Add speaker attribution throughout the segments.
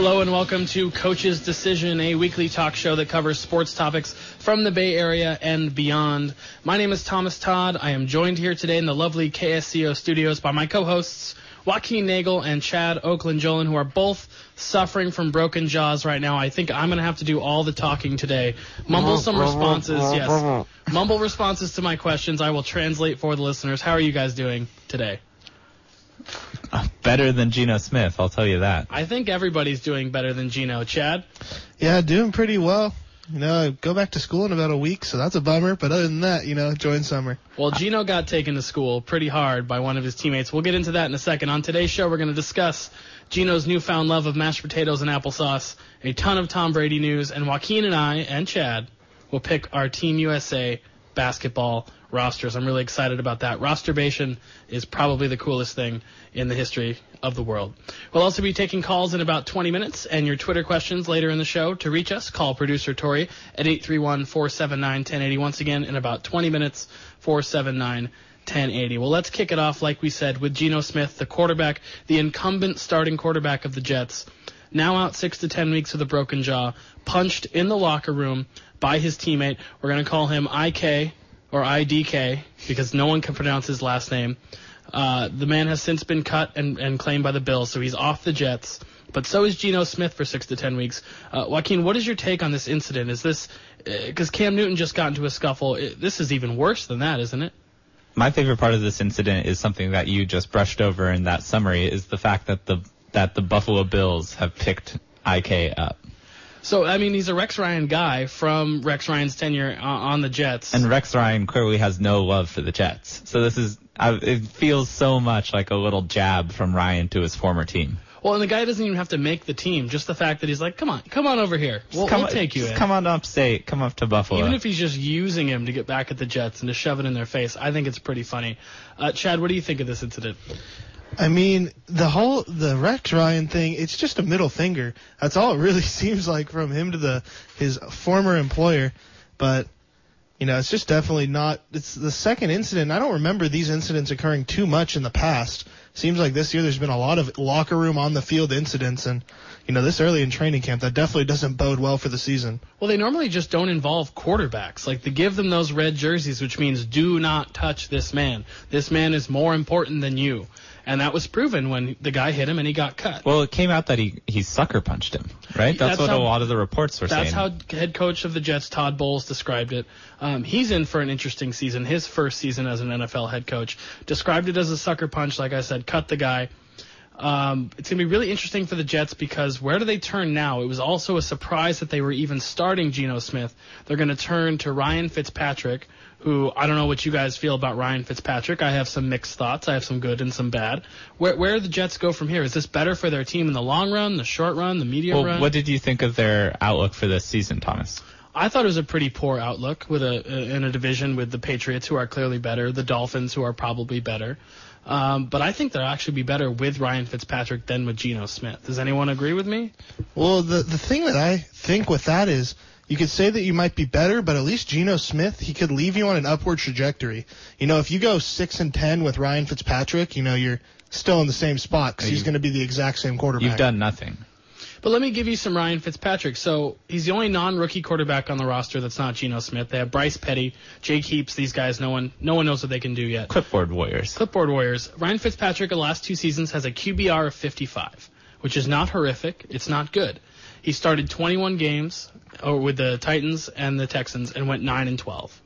Speaker 1: Hello and welcome to Coach's Decision, a weekly talk show that covers sports topics from the Bay Area and beyond. My name is Thomas Todd. I am joined here today in the lovely KSCO studios by my co-hosts Joaquin Nagel and Chad Oakland Jolin, who are both suffering from broken jaws right now. I think I'm going to have to do all the talking today. Mumble some responses, yes. Mumble responses to my questions. I will translate for the listeners. How are you guys doing today?
Speaker 2: better than Geno Smith, I'll tell you that.
Speaker 1: I think everybody's doing better than Geno. Chad?
Speaker 3: Yeah, doing pretty well. You know, I go back to school in about a week, so that's a bummer. But other than that, you know, join summer.
Speaker 1: Well, Geno got taken to school pretty hard by one of his teammates. We'll get into that in a second. On today's show, we're going to discuss Geno's newfound love of mashed potatoes and applesauce, a ton of Tom Brady news, and Joaquin and I and Chad will pick our Team USA basketball rosters. I'm really excited about that. Rosterbation is probably the coolest thing in the history of the world. We'll also be taking calls in about 20 minutes and your Twitter questions later in the show. To reach us, call producer Tori at 831-479-1080. Once again, in about 20 minutes, 479 1080. Well, let's kick it off, like we said, with Geno Smith, the quarterback, the incumbent starting quarterback of the Jets. Now out six to ten weeks with a broken jaw, punched in the locker room by his teammate. We're going to call him IK or IDK because no one can pronounce his last name. Uh, the man has since been cut and, and claimed by the Bills, so he's off the Jets. But so is Geno Smith for six to ten weeks. Uh, Joaquin, what is your take on this incident? Is this because uh, Cam Newton just got into a scuffle? It, this is even worse than that, isn't it?
Speaker 2: My favorite part of this incident is something that you just brushed over in that summary: is the fact that the that the Buffalo Bills have picked IK up.
Speaker 1: So I mean, he's a Rex Ryan guy from Rex Ryan's tenure on the Jets.
Speaker 2: And Rex Ryan clearly has no love for the Jets. So this is it feels so much like a little jab from Ryan to his former team.
Speaker 1: Well, and the guy doesn't even have to make the team. Just the fact that he's like, come on, come on over here. We'll, come, we'll take you in.
Speaker 2: Come on upstate. Come up to Buffalo.
Speaker 1: Even if he's just using him to get back at the Jets and to shove it in their face, I think it's pretty funny. Uh, Chad, what do you think of this incident?
Speaker 3: I mean, the whole the Rex Ryan thing, it's just a middle finger. That's all it really seems like from him to the his former employer. But you know, it's just definitely not. It's the second incident. I don't remember these incidents occurring too much in the past. Seems like this year there's been a lot of locker room on the field incidents, and you know, this early in training camp, that definitely doesn't bode well for the season.
Speaker 1: Well, they normally just don't involve quarterbacks. Like they give them those red jerseys, which means do not touch this man. This man is more important than you and that was proven when the guy hit him and he got cut.
Speaker 2: Well, it came out that he he sucker punched him, right? That's, that's what how, a lot of the reports were
Speaker 1: that's
Speaker 2: saying.
Speaker 1: That's how head coach of the Jets Todd Bowles described it. Um, he's in for an interesting season. His first season as an NFL head coach described it as a sucker punch. Like I said, cut the guy. Um, it's going to be really interesting for the Jets because where do they turn now? It was also a surprise that they were even starting Geno Smith. They're going to turn to Ryan Fitzpatrick, who I don't know what you guys feel about Ryan Fitzpatrick. I have some mixed thoughts. I have some good and some bad. Where where do the Jets go from here? Is this better for their team in the long run, the short run, the medium
Speaker 2: well,
Speaker 1: run?
Speaker 2: What did you think of their outlook for this season, Thomas?
Speaker 1: I thought it was a pretty poor outlook with a in a division with the Patriots, who are clearly better, the Dolphins, who are probably better. Um, but I think they'll actually be better with Ryan Fitzpatrick than with Geno Smith. Does anyone agree with me?
Speaker 3: Well, the the thing that I think with that is you could say that you might be better, but at least Geno Smith, he could leave you on an upward trajectory. You know, if you go six and ten with Ryan Fitzpatrick, you know you're still in the same spot because he's going to be the exact same quarterback.
Speaker 2: You've done nothing.
Speaker 1: But let me give you some Ryan Fitzpatrick. So he's the only non-rookie quarterback on the roster that's not Geno Smith. They have Bryce Petty, Jake Heaps. These guys, no one, no one knows what they can do yet.
Speaker 2: Clipboard Warriors.
Speaker 1: Clipboard Warriors. Ryan Fitzpatrick, the last two seasons, has a QBR of 55, which is not horrific. It's not good. He started 21 games uh, with the Titans and the Texans and went 9 and 12.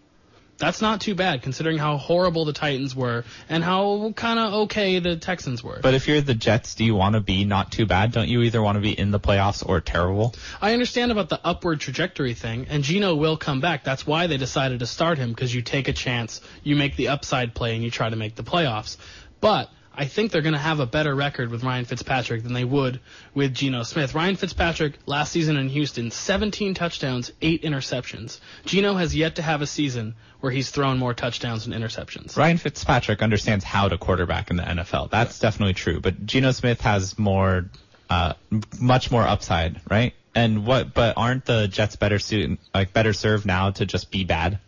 Speaker 1: That's not too bad considering how horrible the Titans were and how kind of okay the Texans were.
Speaker 2: But if you're the Jets, do you want to be not too bad? Don't you either want to be in the playoffs or terrible?
Speaker 1: I understand about the upward trajectory thing, and Geno will come back. That's why they decided to start him because you take a chance, you make the upside play, and you try to make the playoffs. But I think they're going to have a better record with Ryan Fitzpatrick than they would with Geno Smith. Ryan Fitzpatrick last season in Houston, 17 touchdowns, 8 interceptions. Geno has yet to have a season where he's thrown more touchdowns and interceptions.
Speaker 2: Ryan Fitzpatrick understands how to quarterback in the NFL. That's yeah. definitely true. But Geno Smith has more, uh, much more upside, right? And what? But aren't the Jets better suited, like better served now to just be bad?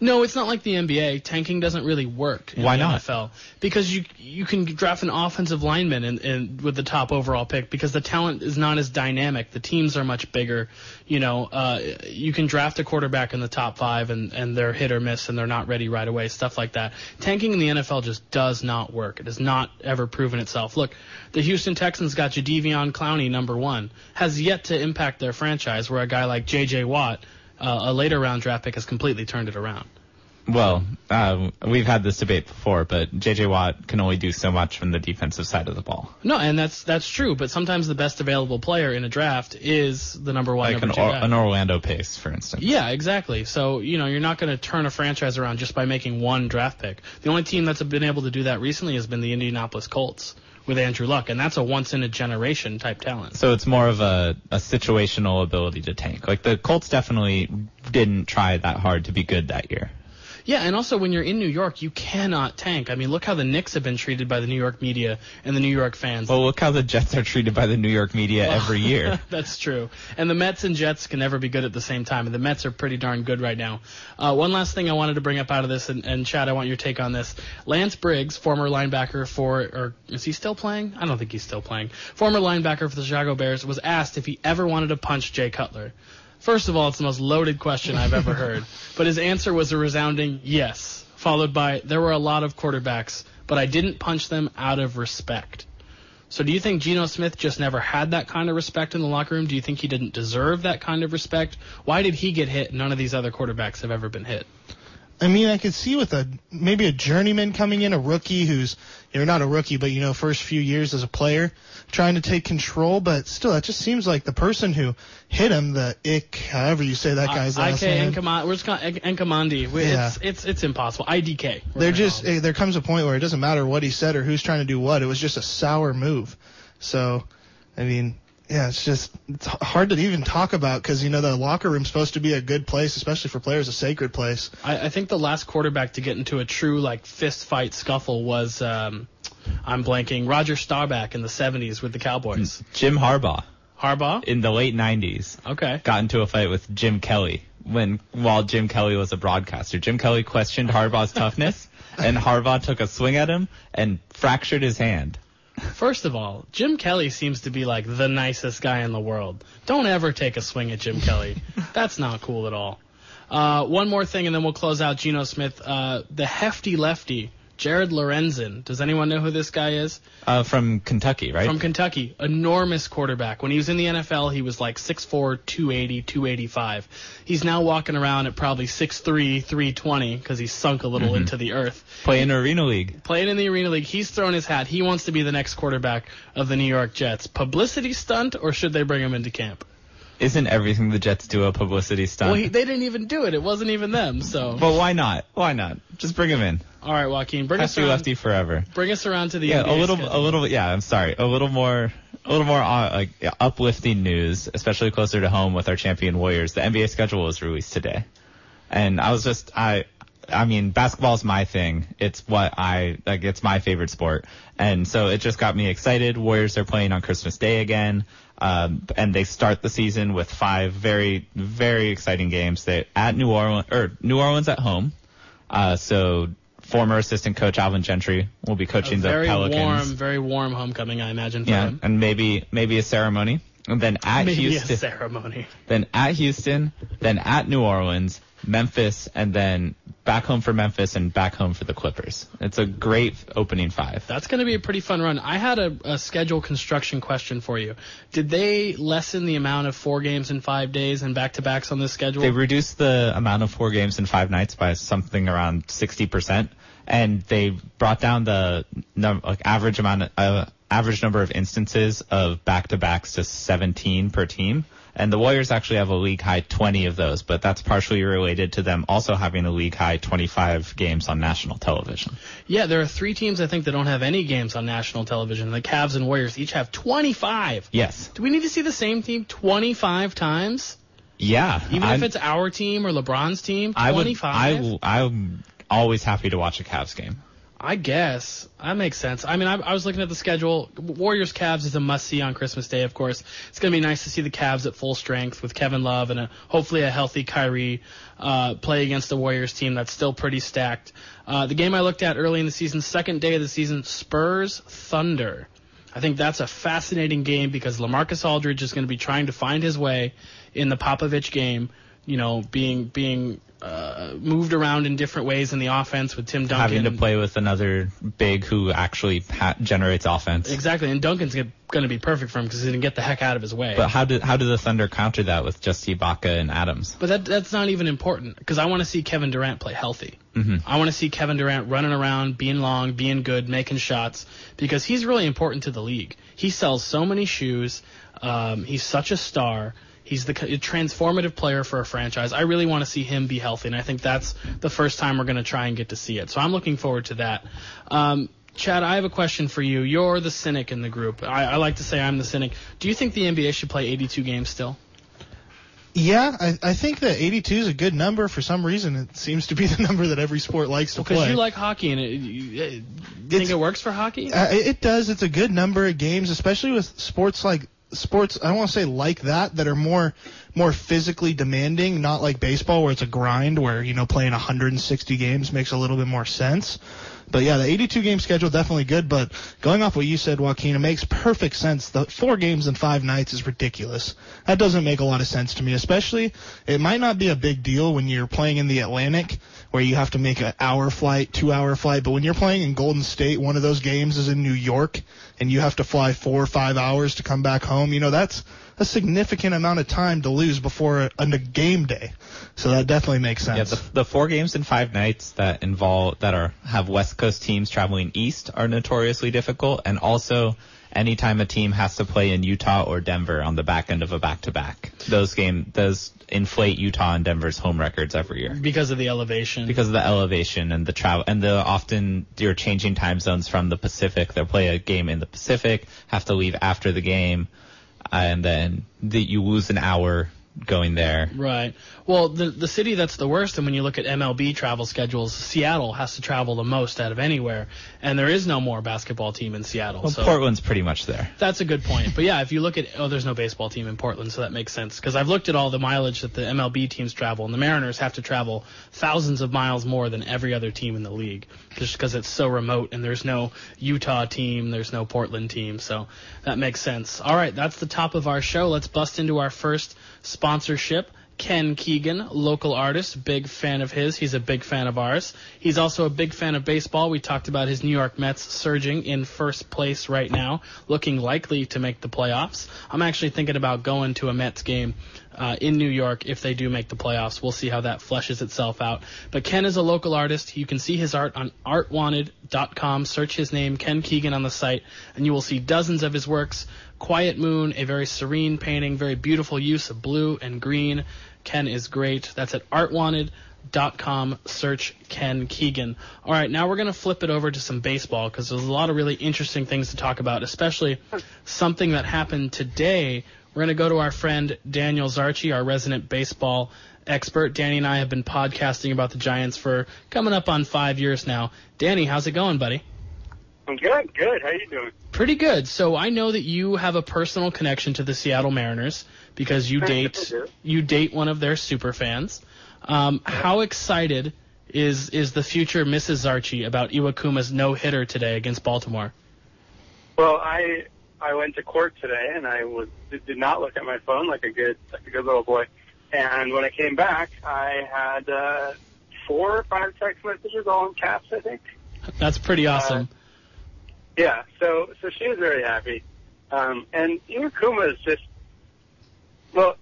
Speaker 1: No, it's not like the NBA. Tanking doesn't really work in
Speaker 2: Why
Speaker 1: the
Speaker 2: not?
Speaker 1: NFL because you you can draft an offensive lineman in, in, with the top overall pick because the talent is not as dynamic. The teams are much bigger. You know, uh, you can draft a quarterback in the top five and, and they're hit or miss and they're not ready right away. Stuff like that. Tanking in the NFL just does not work. It has not ever proven itself. Look, the Houston Texans got Jadeveon Clowney number one has yet to impact their franchise. Where a guy like J.J. Watt uh, a later round draft pick has completely turned it around.
Speaker 2: Well, uh, we've had this debate before, but J.J. Watt can only do so much from the defensive side of the ball.
Speaker 1: No, and that's that's true. But sometimes the best available player in a draft is the number one.
Speaker 2: Like
Speaker 1: number
Speaker 2: an, or, an Orlando Pace, for instance.
Speaker 1: Yeah, exactly. So you know you're not going to turn a franchise around just by making one draft pick. The only team that's been able to do that recently has been the Indianapolis Colts with Andrew Luck, and that's a once in a generation type talent.
Speaker 2: So it's more of a, a situational ability to tank. Like the Colts definitely didn't try that hard to be good that year.
Speaker 1: Yeah, and also when you're in New York, you cannot tank. I mean, look how the Knicks have been treated by the New York media and the New York fans.
Speaker 2: Well, look how the Jets are treated by the New York media every year.
Speaker 1: That's true. And the Mets and Jets can never be good at the same time. And the Mets are pretty darn good right now. Uh, one last thing I wanted to bring up out of this, and, and Chad, I want your take on this. Lance Briggs, former linebacker for, or is he still playing? I don't think he's still playing. Former linebacker for the Chicago Bears was asked if he ever wanted to punch Jay Cutler. First of all, it's the most loaded question I've ever heard. But his answer was a resounding yes, followed by there were a lot of quarterbacks, but I didn't punch them out of respect. So do you think Geno Smith just never had that kind of respect in the locker room? Do you think he didn't deserve that kind of respect? Why did he get hit? None of these other quarterbacks have ever been hit.
Speaker 3: I mean, I could see with a maybe a journeyman coming in, a rookie who's you're not a rookie, but you know, first few years as a player, trying to take control. But still, that just seems like the person who hit him, the Ick, however you say that guy's last
Speaker 1: IK
Speaker 3: name.
Speaker 1: Nkamandi, we're just calling Nkamandi.
Speaker 3: Yeah.
Speaker 1: It's, it's it's impossible. IDK.
Speaker 3: There just
Speaker 1: him.
Speaker 3: eh, there comes a point where it doesn't matter what he said or who's trying to do what. It was just a sour move. So, I mean, yeah, it's just it's hard to even talk about because you know the locker room's supposed to be a good place, especially for players, a sacred place.
Speaker 1: I, I think the last quarterback to get into a true like fist fight scuffle was um, I'm blanking Roger Staubach in the 70s with the Cowboys.
Speaker 2: Jim Harbaugh
Speaker 1: Harbaugh.
Speaker 2: in the late 90s
Speaker 1: Okay.
Speaker 2: got into a fight with Jim Kelly when while Jim Kelly was a broadcaster. Jim Kelly questioned Harbaugh's toughness, and Harbaugh took a swing at him and fractured his hand.
Speaker 1: First of all, Jim Kelly seems to be like the nicest guy in the world. Don't ever take a swing at Jim Kelly. That's not cool at all. Uh, one more thing, and then we'll close out Geno Smith. Uh, the hefty lefty, Jared Lorenzen. Does anyone know who this guy is?
Speaker 2: Uh, from Kentucky, right?
Speaker 1: From Kentucky. Enormous quarterback. When he was in the NFL, he was like 6'4", 280, 285. He's now walking around at probably 6'3", 320 because he's sunk a little into the earth.
Speaker 2: Playing in Arena League.
Speaker 1: Playing in the Arena League, he's thrown his hat. He wants to be the next quarterback of the New York Jets. Publicity stunt, or should they bring him into camp?
Speaker 2: Isn't everything the Jets do a publicity stunt?
Speaker 1: Well, he, they didn't even do it. It wasn't even them. So,
Speaker 2: but why not? Why not? Just bring him in.
Speaker 1: all right, Joaquin, bring us
Speaker 2: Hefty
Speaker 1: around.
Speaker 2: lefty forever.
Speaker 1: Bring us around to the
Speaker 2: Yeah, a little,
Speaker 1: schedule.
Speaker 2: a little. Yeah, I'm sorry. A little more, a little more uh, like yeah, uplifting news, especially closer to home with our champion Warriors. The NBA schedule was released today, and I was just I. I mean, basketball's my thing. It's what I like. It's my favorite sport, and so it just got me excited. Warriors are playing on Christmas Day again, um, and they start the season with five very, very exciting games. They at New Orleans or New Orleans at home. Uh, so former assistant coach Alvin Gentry will be coaching the Pelicans.
Speaker 1: very warm, very warm homecoming, I imagine for
Speaker 2: Yeah,
Speaker 1: him.
Speaker 2: and maybe maybe a ceremony, and then at
Speaker 1: Maybe a
Speaker 2: Houston,
Speaker 1: ceremony.
Speaker 2: then at Houston, then at New Orleans, Memphis, and then back home for Memphis and back home for the Clippers. It's a great opening five.
Speaker 1: That's going to be a pretty fun run. I had a, a schedule construction question for you. Did they lessen the amount of four games in five days and back to backs on this schedule?
Speaker 2: They reduced the amount of four games in five nights by something around sixty percent, and they brought down the num- like average amount of, uh, average number of instances of back to backs to seventeen per team. And the Warriors actually have a league high 20 of those, but that's partially related to them also having a league high 25 games on national television.
Speaker 1: yeah, there are three teams I think that don't have any games on national television. The Cavs and Warriors each have 25.
Speaker 2: Yes.
Speaker 1: Do we need to see the same team 25 times?
Speaker 2: Yeah.
Speaker 1: Even
Speaker 2: I'm-
Speaker 1: if it's our team or LeBron's team, 25?
Speaker 2: I would,
Speaker 1: 25?
Speaker 2: I, I'm always happy to watch a Cavs game.
Speaker 1: I guess that makes sense. I mean, I, I was looking at the schedule. Warriors Cavs is a must see on Christmas Day, of course. It's going to be nice to see the Cavs at full strength with Kevin Love and a, hopefully a healthy Kyrie uh, play against the Warriors team that's still pretty stacked. Uh, the game I looked at early in the season, second day of the season, Spurs Thunder. I think that's a fascinating game because LaMarcus Aldridge is going to be trying to find his way in the Popovich game. You know, being being uh, moved around in different ways in the offense with Tim Duncan.
Speaker 2: Having to play with another big who actually ha- generates offense.
Speaker 1: Exactly, and Duncan's going to be perfect for him because he didn't get the heck out of his way.
Speaker 2: But how did how did the Thunder counter that with just Ibaka and Adams?
Speaker 1: But that that's not even important because I want to see Kevin Durant play healthy.
Speaker 2: Mm-hmm.
Speaker 1: I want to see Kevin Durant running around, being long, being good, making shots because he's really important to the league. He sells so many shoes. Um, he's such a star. He's the transformative player for a franchise. I really want to see him be healthy, and I think that's the first time we're going to try and get to see it. So I'm looking forward to that. Um, Chad, I have a question for you. You're the cynic in the group. I, I, like to say I'm the cynic. Do you think the NBA should play 82 games still?
Speaker 3: Yeah, I, I think that 82 is a good number for some reason. It seems to be the number that every sport likes to
Speaker 1: well,
Speaker 3: play.
Speaker 1: Because you like hockey, and it, you, think it works for hockey?
Speaker 3: Uh, it does. It's a good number of games, especially with sports like sports I don't want to say like that that are more more physically demanding, not like baseball where it's a grind where you know playing 160 games makes a little bit more sense. But yeah, the 82 game schedule definitely good. But going off what you said, Joaquin, it makes perfect sense. The four games in five nights is ridiculous. That doesn't make a lot of sense to me. Especially, it might not be a big deal when you're playing in the Atlantic, where you have to make an hour flight, two hour flight. But when you're playing in Golden State, one of those games is in New York, and you have to fly four or five hours to come back home. You know that's a significant amount of time to lose before a, a game day. So that definitely makes sense.
Speaker 2: Yeah, the, the four games in five nights that involve that are have West Coast teams traveling east are notoriously difficult, and also anytime a team has to play in Utah or Denver on the back end of a back to back, those game those inflate Utah and Denver's home records every year
Speaker 1: because of the elevation.
Speaker 2: Because of the elevation and the travel and the often you're changing time zones from the Pacific. They'll play a game in the Pacific, have to leave after the game and then the, you lose an hour going there.
Speaker 1: Right. Well, the the city that's the worst, and when you look at MLB travel schedules, Seattle has to travel the most out of anywhere, and there is no more basketball team in Seattle.
Speaker 2: Well,
Speaker 1: so
Speaker 2: Portland's pretty much there.
Speaker 1: That's a good point. But yeah, if you look at oh, there's no baseball team in Portland, so that makes sense because I've looked at all the mileage that the MLB teams travel, and the Mariners have to travel thousands of miles more than every other team in the league, just because it's so remote, and there's no Utah team, there's no Portland team, so that makes sense. All right, that's the top of our show. Let's bust into our first sponsorship. Ken Keegan, local artist, big fan of his. He's a big fan of ours. He's also a big fan of baseball. We talked about his New York Mets surging in first place right now, looking likely to make the playoffs. I'm actually thinking about going to a Mets game uh, in New York if they do make the playoffs. We'll see how that fleshes itself out. But Ken is a local artist. You can see his art on artwanted.com. Search his name, Ken Keegan, on the site, and you will see dozens of his works. Quiet Moon, a very serene painting, very beautiful use of blue and green. Ken is great. That's at artwanted.com. Search Ken Keegan. All right, now we're going to flip it over to some baseball because there's a lot of really interesting things to talk about, especially something that happened today. We're going to go to our friend Daniel Zarchy, our resident baseball expert. Danny and I have been podcasting about the Giants for coming up on five years now. Danny, how's it going, buddy?
Speaker 4: I'm good, good. How you doing?
Speaker 1: Pretty good. So I know that you have a personal connection to the Seattle Mariners because you date you date one of their super fans. Um, how excited is is the future Mrs. Zarchy about Iwakuma's no hitter today against Baltimore?
Speaker 4: Well, I I went to court today and I was did not look at my phone like a good like a good little boy. And when I came back, I had uh, four or five text messages all in caps. I think.
Speaker 1: That's pretty awesome. Uh,
Speaker 4: yeah, so so she was very happy, um, and Iwakuma is just well.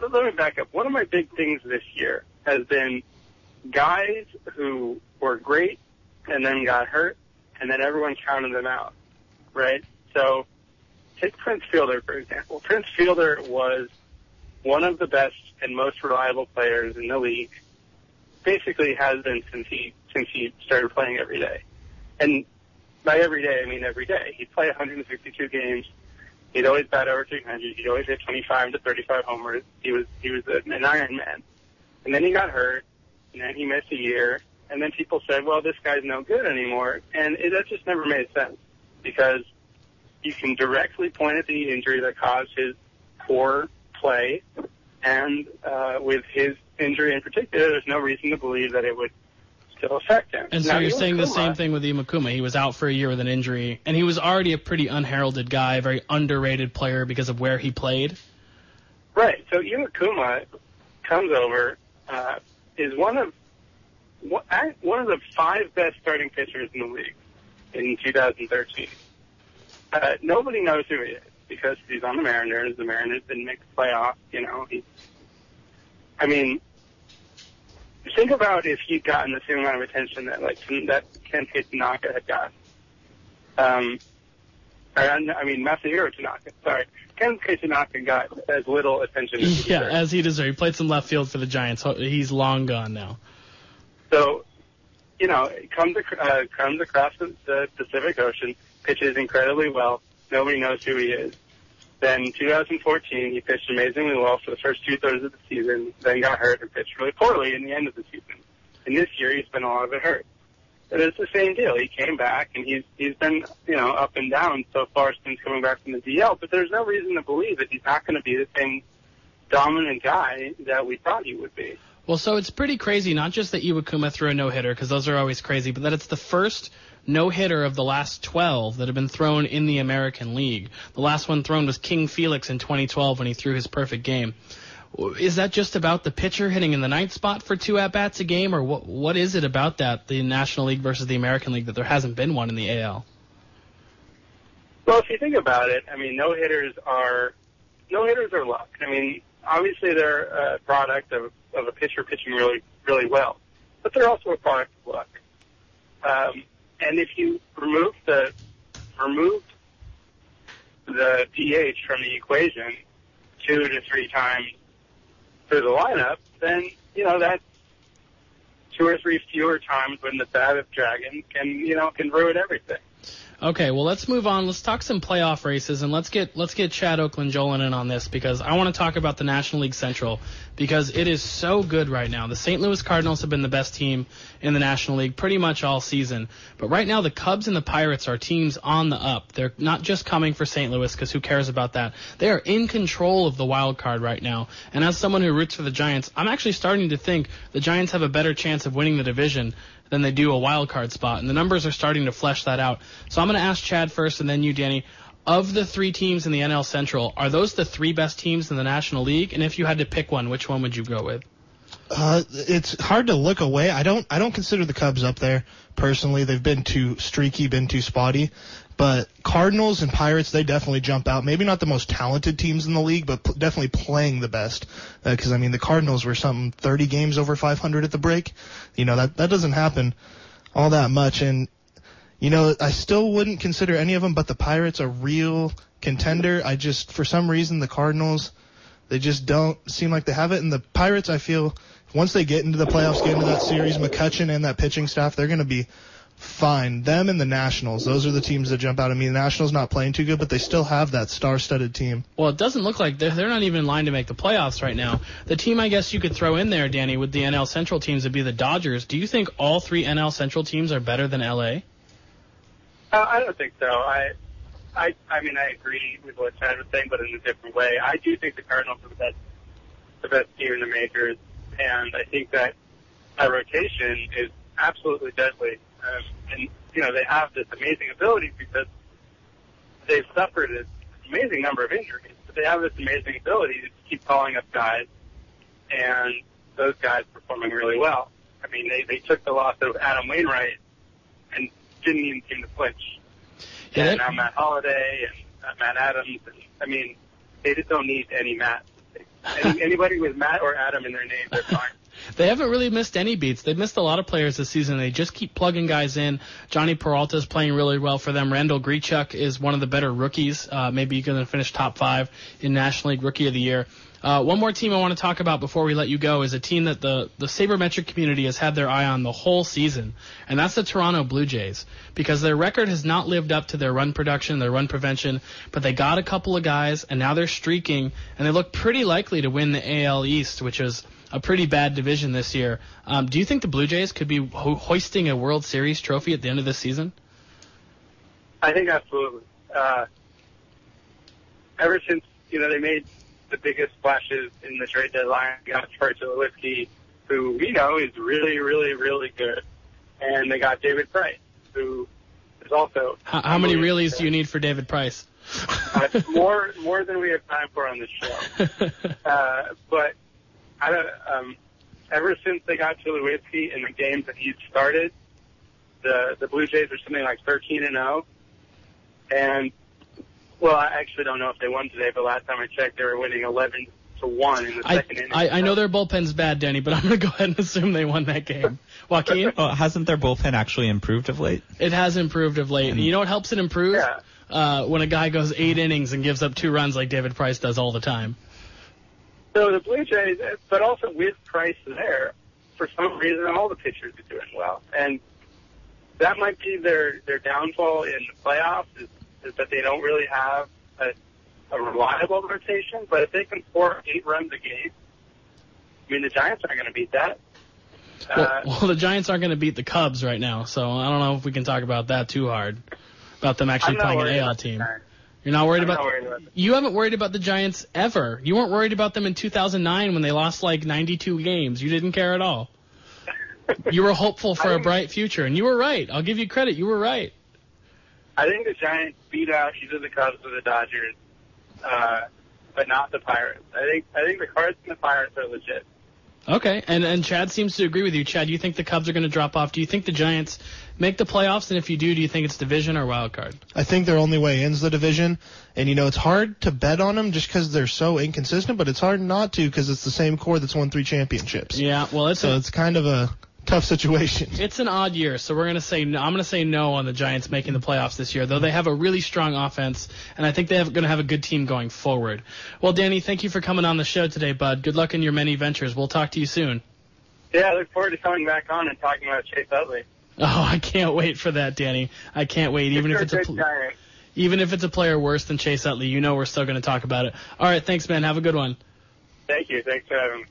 Speaker 4: Let me back up. One of my big things this year has been guys who were great and then got hurt, and then everyone counted them out, right? So take Prince Fielder for example. Prince Fielder was one of the best and most reliable players in the league. Basically, has been since he since he started playing every day, and by every day, I mean every day. He'd play 162 games. He'd always bat over 300. He'd always hit 25 to 35 homers. He was he was an Iron Man. And then he got hurt, and then he missed a year, and then people said, well, this guy's no good anymore. And it, that just never made sense because you can directly point at the injury that caused his poor play. And uh, with his injury in particular, there's no reason to believe that it would still affect him.
Speaker 1: And so
Speaker 4: Now,
Speaker 1: you're saying the same thing with Iwakuma. He was out for a year with an injury, and he was already a pretty unheralded guy, a very underrated player because of where he played.
Speaker 4: Right. So Iwakuma comes over, uh, is one of one of the five best starting pitchers in the league in 2013. Uh, nobody knows who he is because he's on the Mariners. The Mariners didn't make the playoffs. You know, he. I mean, think about if he'd gotten the same amount of attention that like that Kensuke Tanaka had gotten. Um, or, I mean, Masahiro Tanaka. Sorry, Kensuke Tanaka got as little attention as he
Speaker 1: Yeah,
Speaker 4: deserved.
Speaker 1: as he deserved. He played some left field for the Giants. He's long gone now.
Speaker 4: So, you know, comes uh, comes across the, the Pacific Ocean, pitches incredibly well. Nobody knows who he is. Then 2014, he pitched amazingly well for the first two thirds of the season. Then got hurt and pitched really poorly in the end of the season. And this year, he's been a lot of it hurt. But it's the same deal. He came back and he's he's been you know up and down so far since coming back from the DL. But there's no reason to believe that he's not going to be the same dominant guy that we thought he would be.
Speaker 1: Well, so it's pretty crazy, not just that Iwakuma threw a no hitter, because those are always crazy, but that it's the first no hitter of the last 12 that have been thrown in the American League. The last one thrown was King Felix in 2012 when he threw his perfect game. Is that just about the pitcher hitting in the ninth spot for two at bats a game, or what? What is it about that, the National League versus the American League, that there hasn't been one in the AL?
Speaker 4: Well, if you think about it, I mean, no hitters are no hitters are luck. I mean, obviously they're a product of, of a pitcher pitching really really well, but they're also a product of luck. Um, and if you remove the removed the DH from the equation two to three times through the lineup, then you know that's two or three fewer times when the Sabbath Dragon can you know can ruin everything.
Speaker 1: Okay, well let's move on. Let's talk some playoff races and let's get let's get Chad Oakland Jolin in on this because I want to talk about the National League Central because it is so good right now. The St. Louis Cardinals have been the best team in the National League pretty much all season. But right now the Cubs and the Pirates are teams on the up. They're not just coming for St. Louis because who cares about that? They are in control of the wild card right now. And as someone who roots for the Giants, I'm actually starting to think the Giants have a better chance of winning the division than they do a wild card spot, and the numbers are starting to flesh that out. So I'm going to ask Chad first, and then you, Danny. Of the three teams in the NL Central, are those the three best teams in the National League? And if you had to pick one, which one would you go with?
Speaker 3: Uh, it's hard to look away. I don't. I don't consider the Cubs up there personally. They've been too streaky, been too spotty. But Cardinals and Pirates, they definitely jump out. Maybe not the most talented teams in the league, but p- definitely playing the best. Uh, because I mean, the Cardinals were something 30 games over 500 at the break. You know that that doesn't happen all that much. And you know, I still wouldn't consider any of them, but the Pirates a real contender. I just, for some reason, the Cardinals, they just don't seem like they have it. And the Pirates, I feel, once they get into the playoffs, get into that series, McCutcheon and that pitching staff, they're going to be fine. Them and the Nationals, those are the teams that jump out at me. The Nationals not playing too good, but they still have that star-studded team.
Speaker 1: Well, it doesn't look like they're, they're not even in line to make the playoffs right now. The team I guess you could throw in there, Danny, with the NL Central teams would be the Dodgers. Do you think all three NL Central teams are better than LA?
Speaker 4: Uh, I don't think so. I, I, I mean, I agree with what Chad was saying, but in a different way. I do think the Cardinals are the best, the best team in the majors, and I think that that rotation is absolutely deadly. Um, and you know, they have this amazing ability because they've suffered an amazing number of injuries, but they have this amazing ability to keep calling up guys, and those guys performing really well. I mean, they they took the loss of Adam Wainwright and didn't even seem to flinch.
Speaker 1: Yeah,
Speaker 4: and
Speaker 1: that-
Speaker 4: now Matt Holliday and uh, Matt Adams. And, I mean, they just don't need any Matt. Any, anybody with Matt or Adam in their name, they're fine.
Speaker 1: They haven't really missed any beats. They've missed a lot of players this season. They just keep plugging guys in. Johnny Peralta is playing really well for them. Randal Grichuk is one of the better rookies. Uh, maybe you can finish top five in National League Rookie of the Year. Uh, one more team I want to talk about before we let you go is a team that the, the sabermetric community has had their eye on the whole season, and that's the Toronto Blue Jays. Because their record has not lived up to their run production, their run prevention, but they got a couple of guys, and now they're streaking, and they look pretty likely to win the AL East, which is a pretty bad division this year. Um, do you think the Blue Jays could be ho- hoisting a World Series trophy at the end of this season?
Speaker 4: I think absolutely. Uh, ever since you know they made the biggest splashes in the trade deadline, got Troy Tulowitzki, who we know is really, really, really good, and they got David Price, who is also.
Speaker 1: How, how many reallys do you need for David Price?
Speaker 4: uh, more more than we have time for on this show. uh, but I don't. Um, ever since they got Tulowitzki in the games that he's started, the the Blue Jays are something like 13 and 0, and well, I actually don't know if they won today, but last time I checked, they were winning 11 to one in the
Speaker 1: I,
Speaker 4: second inning.
Speaker 1: I, I know their bullpen's bad, Danny, but I'm going to go ahead and assume they won that game. Joaquin?
Speaker 2: Well, hasn't their bullpen actually improved of late?
Speaker 1: It has improved of late. And you know what helps it improve?
Speaker 4: Yeah.
Speaker 1: Uh, when a guy goes eight innings and gives up two runs like David Price does all the time.
Speaker 4: So the Blue Jays, but also with Price there, for some reason, all the pitchers are doing well, and that might be their their downfall in the playoffs is, is that they don't really have a, a reliable rotation. But if they can score eight runs a game, I mean the Giants aren't going to beat that.
Speaker 1: Well,
Speaker 4: Uh,
Speaker 1: well, the Giants aren't going to beat the Cubs right now, so I don't know if we can talk about that too hard. About them actually playing an AL team.
Speaker 4: Giants.
Speaker 1: You're not worried
Speaker 4: I'm
Speaker 1: about.
Speaker 4: not worried about.
Speaker 1: You haven't worried about the Giants ever. You weren't worried about them in 2009 when they lost like 92 games. You didn't care at all. You were hopeful for a bright future, and you were right. I'll give you credit. You were right.
Speaker 4: I think the Giants beat out either the Cubs or the Dodgers, uh, but not the Pirates. I think I think the Cards and the Pirates are legit.
Speaker 1: Okay, and and Chad seems to agree with you. Chad, you think the Cubs are going to drop off? Do you think the Giants make the playoffs? And if you do, do you think it's division or wild card?
Speaker 3: I think their only way in is the division, and you know it's hard to bet on them just because they're so inconsistent. But it's hard not to because it's the same core that's won three championships.
Speaker 1: Yeah, well, it's
Speaker 3: So
Speaker 1: a,
Speaker 3: it's kind of a tough situation.
Speaker 1: it's an odd year. So we're going to say no, I'm going to say no on the Giants making the playoffs this year, though they have a really strong offense, and I think they're going to have a good team going forward. Well, Danny, thank you for coming on the show today, bud. Good luck in your many ventures. We'll talk to you soon.
Speaker 4: Yeah, I look forward to coming back on and talking about Chase Utley.
Speaker 1: Oh, I can't wait for that, Danny. I can't wait. Even if
Speaker 4: You're
Speaker 1: it's a pl- even if it's a player worse than Chase Utley, you know we're still going to talk about it. All right, thanks, man. Have a good one.
Speaker 4: Thank you. Thanks for having me.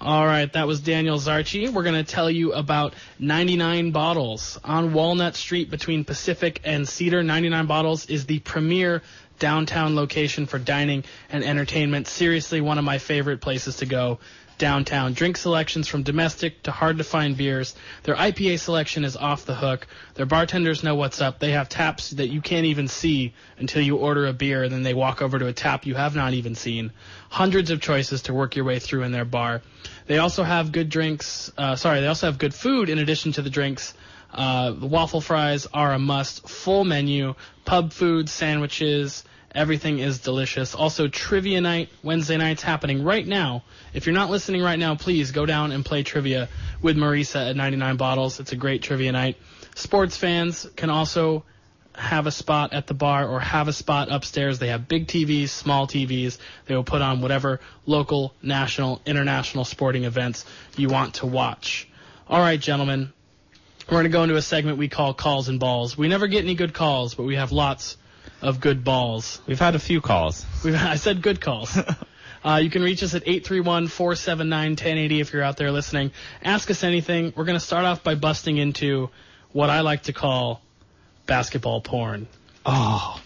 Speaker 1: All right, that was Daniel Zarchy. We're going to tell you about 99 Bottles on Walnut Street between Pacific and Cedar. 99 Bottles is the premier downtown location for dining and entertainment. Seriously, one of my favorite places to go downtown. Drink selections from domestic to hard to find beers. Their IPA selection is off the hook. Their bartenders know what's up. They have taps that you can't even see until you order a beer, and then they walk over to a tap you have not even seen. Hundreds of choices to work your way through in their bar. They also have good drinks. Uh, sorry, they also have good food in addition to the drinks. Uh, the waffle fries are a must. Full menu, pub food, sandwiches. Everything is delicious. Also, trivia night Wednesday nights happening right now. If you're not listening right now, please go down and play trivia with Marisa at 99 Bottles. It's a great trivia night. Sports fans can also have a spot at the bar or have a spot upstairs. They have big TVs, small TVs. They will put on whatever local, national, international sporting events you want to watch. All right, gentlemen. We're going to go into a segment we call Calls and Balls. We never get any good calls, but we have lots of good balls.
Speaker 2: We've had a few calls.
Speaker 1: We've, I said good calls. Uh, you can reach us at 831-479-1080 if you're out there listening. Ask us anything. We're going to start off by busting into what I like to call basketball porn.
Speaker 2: Oh,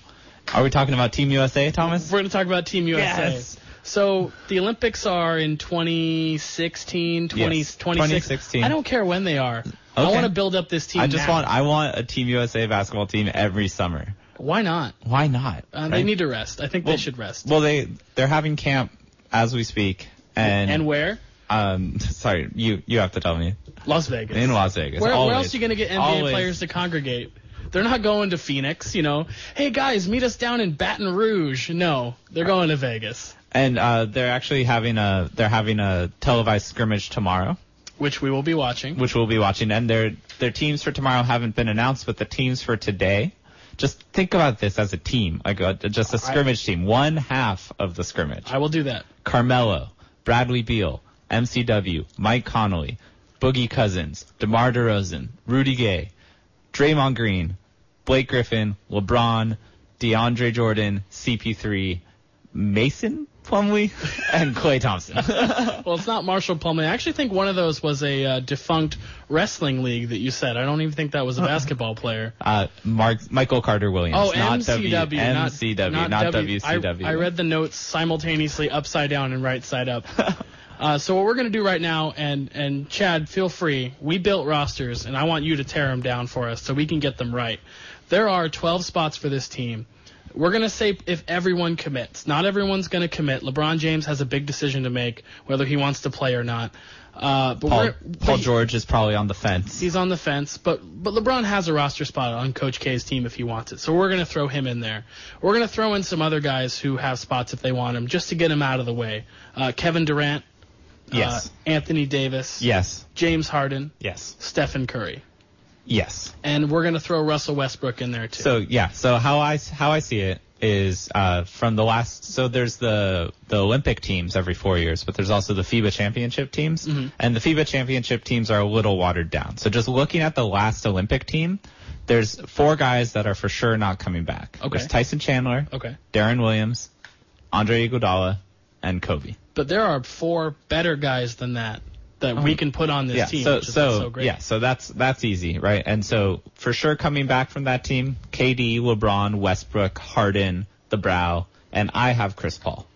Speaker 2: are we talking about Team USA, Thomas?
Speaker 1: We're going to talk about Team USA.
Speaker 2: Yes.
Speaker 1: So the Olympics are in 2016, 20,
Speaker 2: Yes, 2016.
Speaker 1: I don't care when they are. I want to build up this team.
Speaker 2: I just
Speaker 1: now.
Speaker 2: want I want a Team USA basketball team every summer.
Speaker 1: Why not?
Speaker 2: Why not?
Speaker 1: Uh, They need to rest. I think they should rest.
Speaker 2: Well, they they're having camp as we speak, and
Speaker 1: and where?
Speaker 2: um, sorry, you you have to tell me
Speaker 1: Las Vegas.
Speaker 2: in Las Vegas.
Speaker 1: Where, where else are you going to get NBA
Speaker 2: Always.
Speaker 1: players to congregate? They're not going to Phoenix, you know. Hey guys, meet us down in Baton Rouge. No, they're going to Vegas,
Speaker 2: And uh, they're actually having a they're having a televised scrimmage tomorrow,
Speaker 1: which we will be watching.
Speaker 2: which we'll be watching. And their their teams for tomorrow haven't been announced, but the teams for today. Just think about this as a team, like a, just a scrimmage team. One half of the scrimmage.
Speaker 1: I will do that.
Speaker 2: Carmelo, Bradley Beal, MCW, Mike Connolly, Boogie Cousins, DeMar DeRozan, Rudy Gay, Draymond Green, Blake Griffin, LeBron, DeAndre Jordan, CP3, Mason Plumlee and Klay Thompson.
Speaker 1: Well, it's not Marshall Plumlee. I actually think one of those was a uh, defunct wrestling league that you said. I don't even think that was a basketball player.
Speaker 2: uh, Mark Michael Carter Williams.
Speaker 1: Oh,
Speaker 2: not
Speaker 1: MCW,
Speaker 2: W,
Speaker 1: not
Speaker 2: MCW,
Speaker 1: not,
Speaker 2: not,
Speaker 1: W. I-
Speaker 2: WCW.
Speaker 1: I, read the notes simultaneously upside down and right side up. uh, so what we're gonna do right now, and and Chad, feel free. We built rosters, and I want you to tear them down for us so we can get them right. There are 12 spots for this team. We're gonna say if everyone commits. Not everyone's gonna commit. LeBron James has a big decision to make whether he wants to play or not. Uh, but
Speaker 2: Paul,
Speaker 1: we're,
Speaker 2: Paul
Speaker 1: but-
Speaker 2: George is probably on the fence.
Speaker 1: He's on the fence, but but LeBron has a roster spot on Coach K's team if he wants it. So we're gonna throw him in there. We're gonna throw in some other guys who have spots if they want him, just to get him out of the way. Uh, Kevin Durant,
Speaker 2: Yes.
Speaker 1: uh, Anthony Davis,
Speaker 2: Yes.
Speaker 1: James Harden,
Speaker 2: Yes.
Speaker 1: Stephen Curry,
Speaker 2: Yes.
Speaker 1: and we're gonna throw Russell Westbrook in there too.
Speaker 2: So yeah, so how I how I see it is uh, from the last. So there's the the Olympic teams every four years, but there's also the FIBA championship teams,
Speaker 1: Mm-hmm.
Speaker 2: and the FIBA championship teams are a little watered down. So just looking at the last Olympic team, there's four guys that are for sure not coming back.
Speaker 1: Okay.
Speaker 2: There's Tyson Chandler,
Speaker 1: okay,
Speaker 2: Deron Williams, Andre Iguodala, and Kobe.
Speaker 1: but there are four better guys than that that we um, can put on this
Speaker 2: yeah,
Speaker 1: team,
Speaker 2: so so,
Speaker 1: so great.
Speaker 2: yeah, so that's that's easy, right? And so for sure coming back from that team, KD, LeBron, Westbrook, Harden, the Brow, and I have Chris Paul.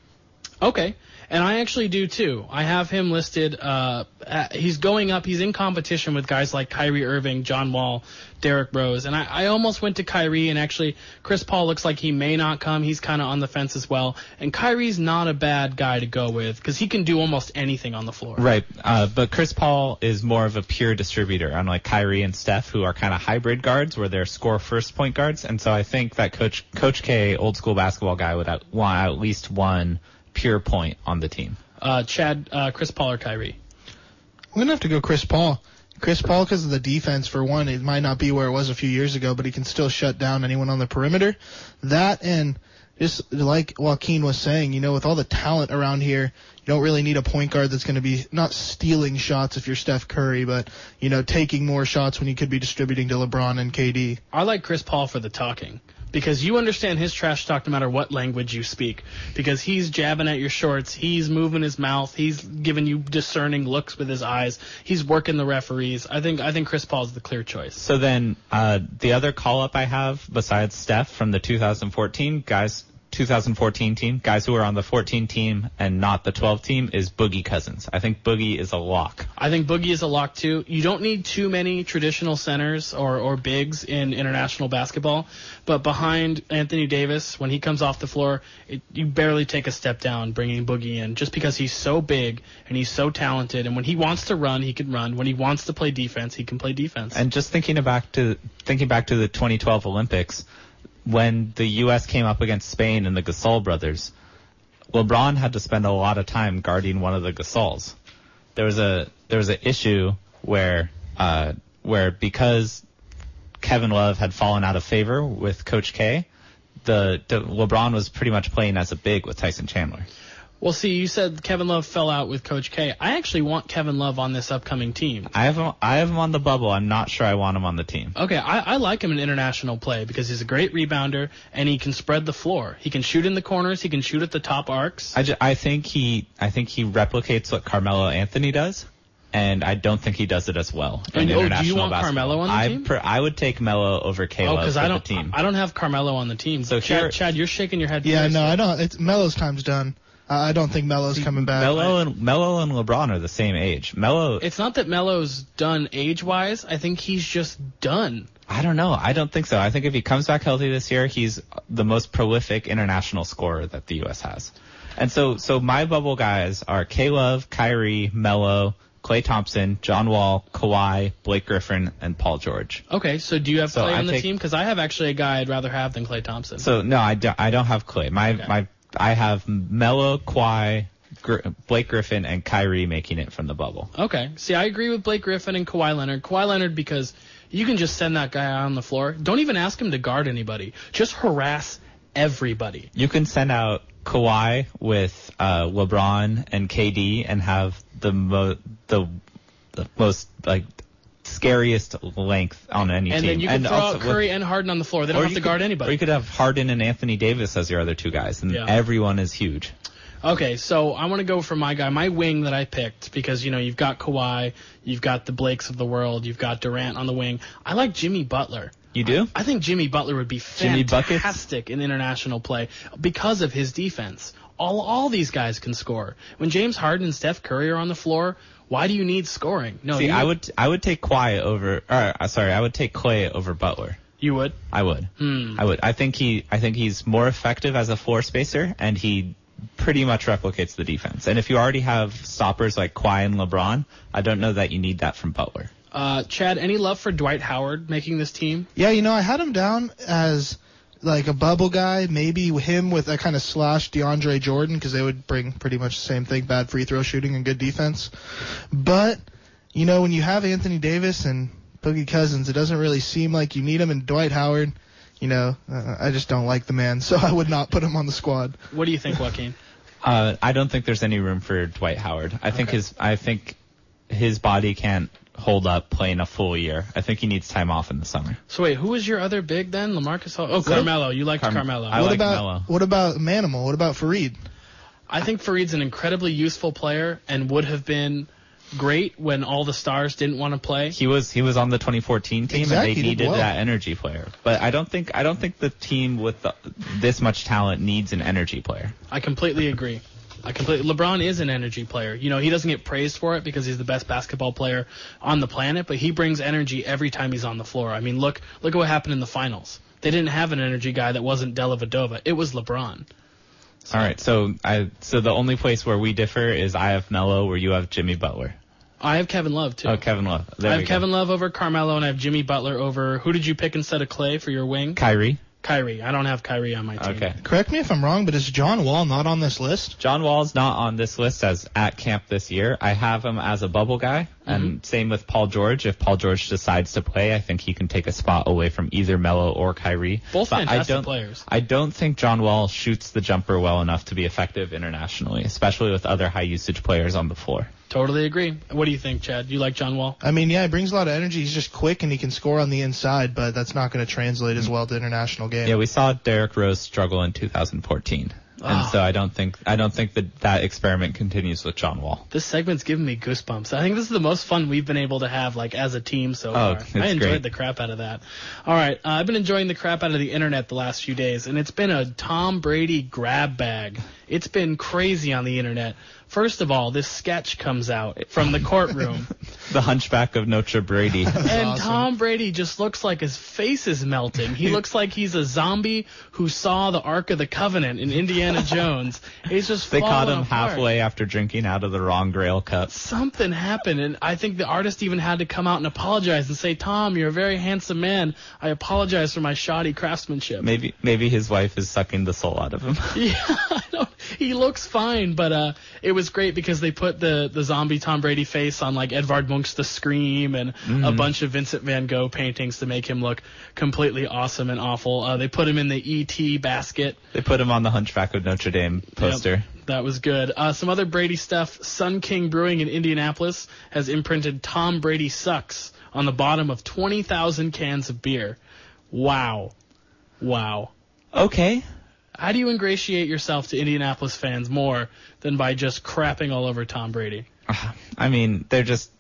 Speaker 1: Okay. And I actually do too. I have him listed. Uh, he's going up. He's in competition with guys like Kyrie Irving, John Wall, Derrick Rose. And I, I almost went to Kyrie. And actually, Chris Paul looks like he may not come. He's kind of on the fence as well. And Kyrie's not a bad guy to go with because he can do almost anything on the floor.
Speaker 2: Right, uh, but Chris Paul is more of a pure distributor, unlike Kyrie and Steph, who are kind of hybrid guards, where they're score first point guards. And so I think that Coach Coach K, old school basketball guy, would want at least one pure point on the team.
Speaker 1: Uh, Chad, uh, Chris Paul or Kyrie?
Speaker 3: I'm gonna have to go Chris Paul. Chris Paul, because of the defense, for one, it might not be where it was a few years ago, but he can still shut down anyone on the perimeter. That and just like Joaquin was saying, you know, with all the talent around here, you don't really need a point guard that's going to be not stealing shots if you're Steph Curry, but you know, taking more shots when you could be distributing to LeBron and KD.
Speaker 1: I like Chris Paul for the talking because you understand his trash talk no matter what language you speak. Because he's jabbing at your shorts, he's moving his mouth, he's giving you discerning looks with his eyes, he's working the referees. I think I think Chris Paul's the clear choice.
Speaker 2: So then uh, the other call up I have besides Steph from the 2014 guys 2014 team, guys who are on the 14 team and not the 12 team is Boogie Cousins. I think Boogie is a lock.
Speaker 1: I think Boogie is a lock too. You don't need too many traditional centers or, or bigs in international basketball, but behind Anthony Davis, when he comes off the floor, it, you barely take a step down bringing Boogie in just because he's so big and he's so talented. And when he wants to run, he can run. When he wants to play defense, he can play defense.
Speaker 2: And just thinking back to thinking back to the 2012 Olympics, when the U.S. came up against Spain and the Gasol brothers, LeBron had to spend a lot of time guarding one of the Gasols. There was a there was an issue where uh, where because Kevin Love had fallen out of favor with Coach K, the, the LeBron was pretty much playing as a big with Tyson Chandler.
Speaker 1: Well, see, you said Kevin Love fell out with Coach K. I actually want Kevin Love on this upcoming team.
Speaker 2: I have him, I have him on the bubble. I'm not sure I want him on the team.
Speaker 1: Okay, I, I like him in international play because he's a great rebounder and he can spread the floor. He can shoot in the corners. He can shoot at the top arcs.
Speaker 2: I, ju- I think he I think he replicates what Carmelo Anthony does, and I don't think he does it as well. in
Speaker 1: And, oh, do you
Speaker 2: international
Speaker 1: want
Speaker 2: basketball.
Speaker 1: Carmelo on the
Speaker 2: I
Speaker 1: team?
Speaker 2: Per, I would take Melo over K
Speaker 1: oh,
Speaker 2: Love
Speaker 1: because
Speaker 2: for
Speaker 1: I don't.
Speaker 2: the team.
Speaker 1: I don't have Carmelo on the team.
Speaker 2: So
Speaker 1: So Chad,
Speaker 2: here-
Speaker 1: Chad, you're shaking your head.
Speaker 3: Yeah,
Speaker 1: first.
Speaker 3: no, I don't. It's Melo's time's done. I I don't think Melo's coming back.
Speaker 2: Melo and Melo and LeBron are the same age. Melo,
Speaker 1: It's not that Melo's done age wise. I think he's just done.
Speaker 2: I don't know. I don't think so. I think if he comes back healthy this year, he's the most prolific international scorer that the U.S. has. And so, so my bubble guys are K Love, Kyrie, Melo, Klay Thompson, John Wall, Kawhi, Blake Griffin, and Paul George.
Speaker 1: Okay, so do you have
Speaker 2: So
Speaker 1: Klay
Speaker 2: I
Speaker 1: on the
Speaker 2: take-
Speaker 1: team? Because I have actually a guy I'd rather have than Klay Thompson.
Speaker 2: So no, I don't. I don't have Klay. My
Speaker 1: Okay.
Speaker 2: my I have Melo, Kawhi, Gr- Blake Griffin, and Kyrie making it from the bubble.
Speaker 1: Okay. See, I agree with Blake Griffin and Kawhi Leonard. Kawhi Leonard because you can just send that guy out on the floor. Don't even ask him to guard anybody. Just harass everybody.
Speaker 2: You can send out Kawhi with uh, LeBron and KD and have the mo- the the most like scariest length on any
Speaker 1: And
Speaker 2: team.
Speaker 1: then you can
Speaker 2: and
Speaker 1: throw
Speaker 2: also
Speaker 1: out
Speaker 2: with-
Speaker 1: Curry and Harden on the floor. They don't have to
Speaker 2: could-
Speaker 1: guard
Speaker 2: Or
Speaker 1: anybody.
Speaker 2: you could have Harden and Anthony Davis as your other two guys, and
Speaker 1: Yeah.
Speaker 2: everyone is huge.
Speaker 1: Okay, so I want to go for my guy, my wing that I picked because you know you've got Kawhi, you've got the Blakes of the world, you've got Durant on the wing. I like Jimmy Butler.
Speaker 2: You do?
Speaker 1: I think Jimmy Butler would be
Speaker 2: Jimmy
Speaker 1: fantastic in international play because of his defense. All all these guys can score. When James Harden and Steph Curry are on the floor, why do you need scoring? No,
Speaker 2: See,
Speaker 1: you,
Speaker 2: I would I would take Kawhi over. Or, uh, sorry, I would take Klay over Butler.
Speaker 1: You would.
Speaker 2: I would.
Speaker 1: Hmm.
Speaker 2: I would. I think he. I think he's more effective as a floor spacer, and he pretty much replicates the defense. And if you already have stoppers like Kawhi and LeBron, I don't know that you need that from Butler.
Speaker 1: Uh, Chad, any love for Dwight Howard making this team?
Speaker 3: Yeah, you know, I had him down as like a bubble guy, maybe him with a kind of slash DeAndre Jordan because they would bring pretty much the same thing: bad free throw shooting and good defense. But you know, when you have Anthony Davis and Boogie Cousins, it doesn't really seem like you need him. And Dwight Howard, you know, uh, I just don't like the man, so I would not put him on the squad.
Speaker 1: What do you think, Joaquin?
Speaker 2: Uh, I don't think there's any room for Dwight Howard. I think
Speaker 1: Okay.
Speaker 2: his. I think his body can't hold up playing a full year. I think he needs time off in the summer.
Speaker 1: So wait, who was your other big then? Lamarcus? Hall- Oh, Carmelo. You liked
Speaker 2: Carm-
Speaker 1: Carmelo.
Speaker 2: I
Speaker 3: what
Speaker 2: like
Speaker 3: about
Speaker 2: Melo.
Speaker 3: what about Manimal? What about Faried?
Speaker 1: I think Faried's an incredibly useful player and would have been great when all the stars didn't want to play.
Speaker 2: He was he was on the 2014 team
Speaker 3: Exactly,
Speaker 2: and they needed
Speaker 3: well.
Speaker 2: that energy player. But I don't think I don't think the team with the, this much talent needs an energy player.
Speaker 1: I completely agree. I completely. LeBron is an energy player. You know, he doesn't get praised for it because he's the best basketball player on the planet, but he brings energy every time he's on the floor. I mean, look look at what happened in the finals. They didn't have an energy guy that wasn't Dellavedova. It was LeBron.
Speaker 2: All right, so I so the only place where we differ is I have Melo, where you have Jimmy Butler.
Speaker 1: I have Kevin Love too.
Speaker 2: Oh, Kevin Love. There
Speaker 1: I have
Speaker 2: go.
Speaker 1: Kevin Love over Carmelo, and I have Jimmy Butler over. Who did you pick instead of Klay for your wing?
Speaker 2: Kyrie.
Speaker 1: Kyrie. I don't have Kyrie on my team.
Speaker 2: Okay.
Speaker 3: Correct me if I'm wrong, but is John Wall not on this list?
Speaker 2: John Wall's not on this list as at camp this year. I have him as a bubble guy,
Speaker 1: Mm-hmm.
Speaker 2: and same with Paul George. If Paul George decides to play, I think he can take a spot away from either Melo or Kyrie.
Speaker 1: Both
Speaker 2: But I
Speaker 1: fantastic
Speaker 2: don't,
Speaker 1: players.
Speaker 2: I don't think John Wall shoots the jumper well enough to be effective internationally, especially with other high usage players on the floor.
Speaker 1: Totally agree. What do you think, Chad? Do you like John Wall?
Speaker 3: I mean, yeah, he brings a lot of energy. He's just quick and he can score on the inside, but that's not going to translate as well to international game.
Speaker 2: Yeah, we saw Derrick Rose struggle in 2014, and
Speaker 1: Ah.
Speaker 2: so I don't think I don't think that that experiment continues with John Wall.
Speaker 1: This segment's giving me goosebumps. I think this is the most fun we've been able to have, like as a team so
Speaker 2: Oh,
Speaker 1: far.
Speaker 2: it's
Speaker 1: I enjoyed
Speaker 2: great.
Speaker 1: the crap out of that. All right, uh, I've been enjoying the crap out of the internet the last few days, and it's been a Tom Brady grab bag. It's been crazy on the internet. First of all, this sketch comes out from the courtroom,
Speaker 2: The Hunchback of Notre Brady.
Speaker 1: and
Speaker 3: awesome.
Speaker 1: Tom Brady just looks like his face is melting. He looks like he's a zombie who saw the Ark of the Covenant in Indiana Jones. He's just
Speaker 2: they caught him
Speaker 1: apart.
Speaker 2: halfway after drinking out of the wrong Grail cup.
Speaker 1: something happened, and I think the artist even had to come out and apologize and say, "Tom, you're a very handsome man. I apologize for my shoddy craftsmanship."
Speaker 2: Maybe maybe his wife is sucking the soul out of him.
Speaker 1: Yeah, I don't, he looks fine, but uh, it was great because they put the the zombie Tom Brady face on like Edvard Munch's The Scream and
Speaker 2: Mm-hmm.
Speaker 1: a bunch of Vincent Van Gogh paintings to make him look completely awesome and awful. Uh, they put him in the E.T. basket.
Speaker 2: They put him on the Hunchback of Notre Dame poster.
Speaker 1: Yep, that was good. Uh, some other Brady stuff. Sun King Brewing in Indianapolis has imprinted Tom Brady sucks on the bottom of 20,000 cans of beer. Wow. Wow.
Speaker 2: Okay.
Speaker 1: How do you ingratiate yourself to Indianapolis fans more than by just crapping all over Tom Brady?
Speaker 2: I mean, they're just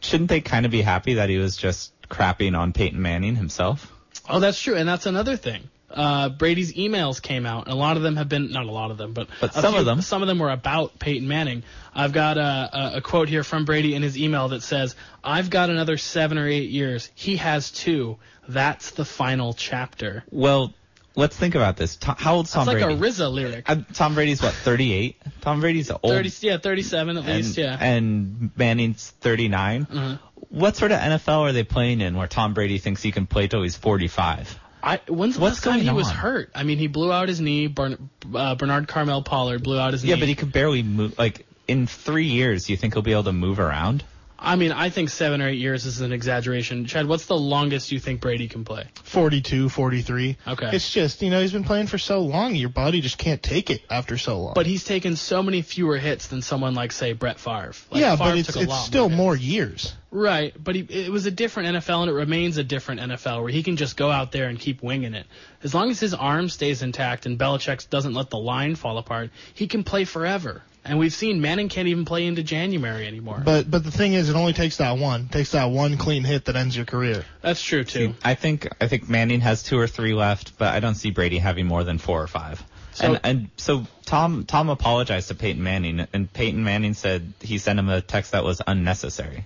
Speaker 2: shouldn't they kind of be happy that he was just crapping on Peyton Manning himself?
Speaker 1: Oh, that's true, and that's another thing. Uh, Brady's emails came out, and a lot of them have been not a lot of them, but
Speaker 2: But some
Speaker 1: few-
Speaker 2: of them.
Speaker 1: Some of them were about Peyton Manning. I've got a, a, a quote here from Brady in his email that says, "I've got another seven or eight years. He has two. That's the final chapter."
Speaker 2: Well, let's think about this. Tom, how old's Tom Brady?
Speaker 1: It's like a RZA lyric.
Speaker 2: Uh, Tom Brady's what, 38? Tom Brady's old.
Speaker 1: Thirty, yeah, thirty-seven at
Speaker 2: and,
Speaker 1: least, yeah.
Speaker 2: and Manning's 39.
Speaker 1: Mhm.
Speaker 2: What sort of NFL are they playing in where Tom Brady thinks he can play till he's 45?
Speaker 1: I, when's the
Speaker 2: What's
Speaker 1: last time he was hurt? I mean, he blew out his knee. Bern, uh, Bernard Carmel Pollard blew out his knee.
Speaker 2: Yeah, but he could barely move. Like, in three years, do you think he'll be able to move around?
Speaker 1: I mean, I think seven or eight years is an exaggeration. Chad, what's the longest you think Brady can play?
Speaker 3: 42, 43.
Speaker 1: Okay.
Speaker 3: It's just, you know, he's been playing for so long, your body just can't take it after so long.
Speaker 1: But he's taken so many fewer hits than someone like, say, Brett Favre. Like,
Speaker 3: yeah,
Speaker 1: Favre
Speaker 3: but it's
Speaker 1: took a
Speaker 3: it's still
Speaker 1: more.
Speaker 3: more years.
Speaker 1: Right, but he, it was a different NFL, and it remains a different NFL where he can just go out there and keep winging it. As long as his arm stays intact and Belichick doesn't let the line fall apart, he can play forever. And we've seen Manning can't even play into January anymore.
Speaker 3: But but the thing is, it only takes that one. It takes that one clean hit that ends your career.
Speaker 1: That's true too.
Speaker 2: I think I think Manning has two or three left, but I don't see Brady having more than four or five.
Speaker 1: So-
Speaker 2: and and so Tom Tom apologized to Peyton Manning, and Peyton Manning said he sent him a text that was unnecessary.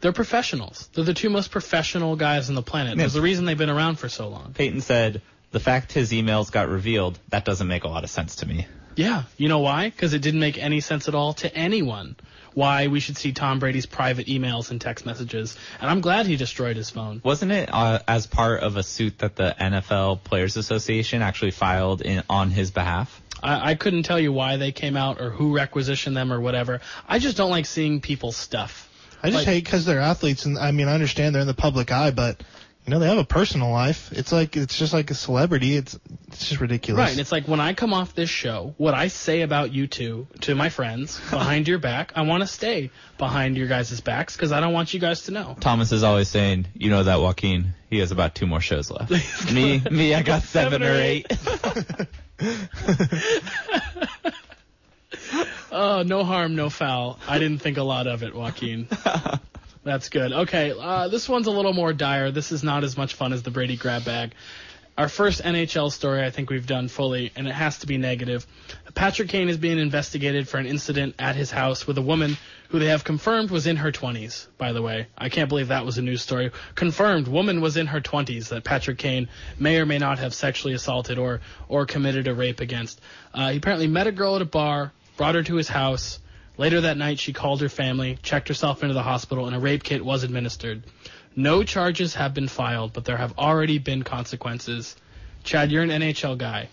Speaker 1: They're professionals. They're the two most professional guys on the planet. There's a reason they've been around for so long.
Speaker 2: Peyton said the fact his emails got revealed that doesn't make a lot of sense to me.
Speaker 1: Yeah, you know why? Because it didn't make any sense at all to anyone. Why we should see Tom Brady's private emails and text messages, and I'm glad he destroyed his phone.
Speaker 2: Wasn't it uh, as part of a suit that the NFL Players Association actually filed in on his behalf?
Speaker 1: I, I couldn't tell you why they came out or who requisitioned them or whatever. I just don't like seeing people's stuff.
Speaker 3: I just
Speaker 1: Like-
Speaker 3: hate because they're athletes, and I mean, I understand they're in the public eye, but you know they have a personal life. It's like it's just like a celebrity. It's it's just ridiculous.
Speaker 1: Right, and it's like when I come off this show, what I say about you two to my friends behind your back, I want to stay behind your guys' backs because I don't want you guys to know.
Speaker 2: Thomas is always saying, you know that Joaquin, he has about two more shows left. me, me, I got seven, or eight.
Speaker 1: Oh, no harm, no foul. I didn't think a lot of it, Joaquin. That's good. Okay, uh, this one's a little more dire. This is not as much fun as the Brady grab bag. Our first NHL story, I think we've done fully, and it has to be negative. Patrick Kane is being investigated for an incident at his house with a woman who they have confirmed was in her 20s, by the way. I can't believe that was a news story. Confirmed, woman was in her 20s that Patrick Kane may or may not have sexually assaulted or, or committed a rape against. Uh, he apparently met a girl at a bar, brought her to his house. Later that night, she called her family, checked herself into the hospital, and a rape kit was administered. No charges have been filed, but there have already been consequences. Chad, you're an NHL guy.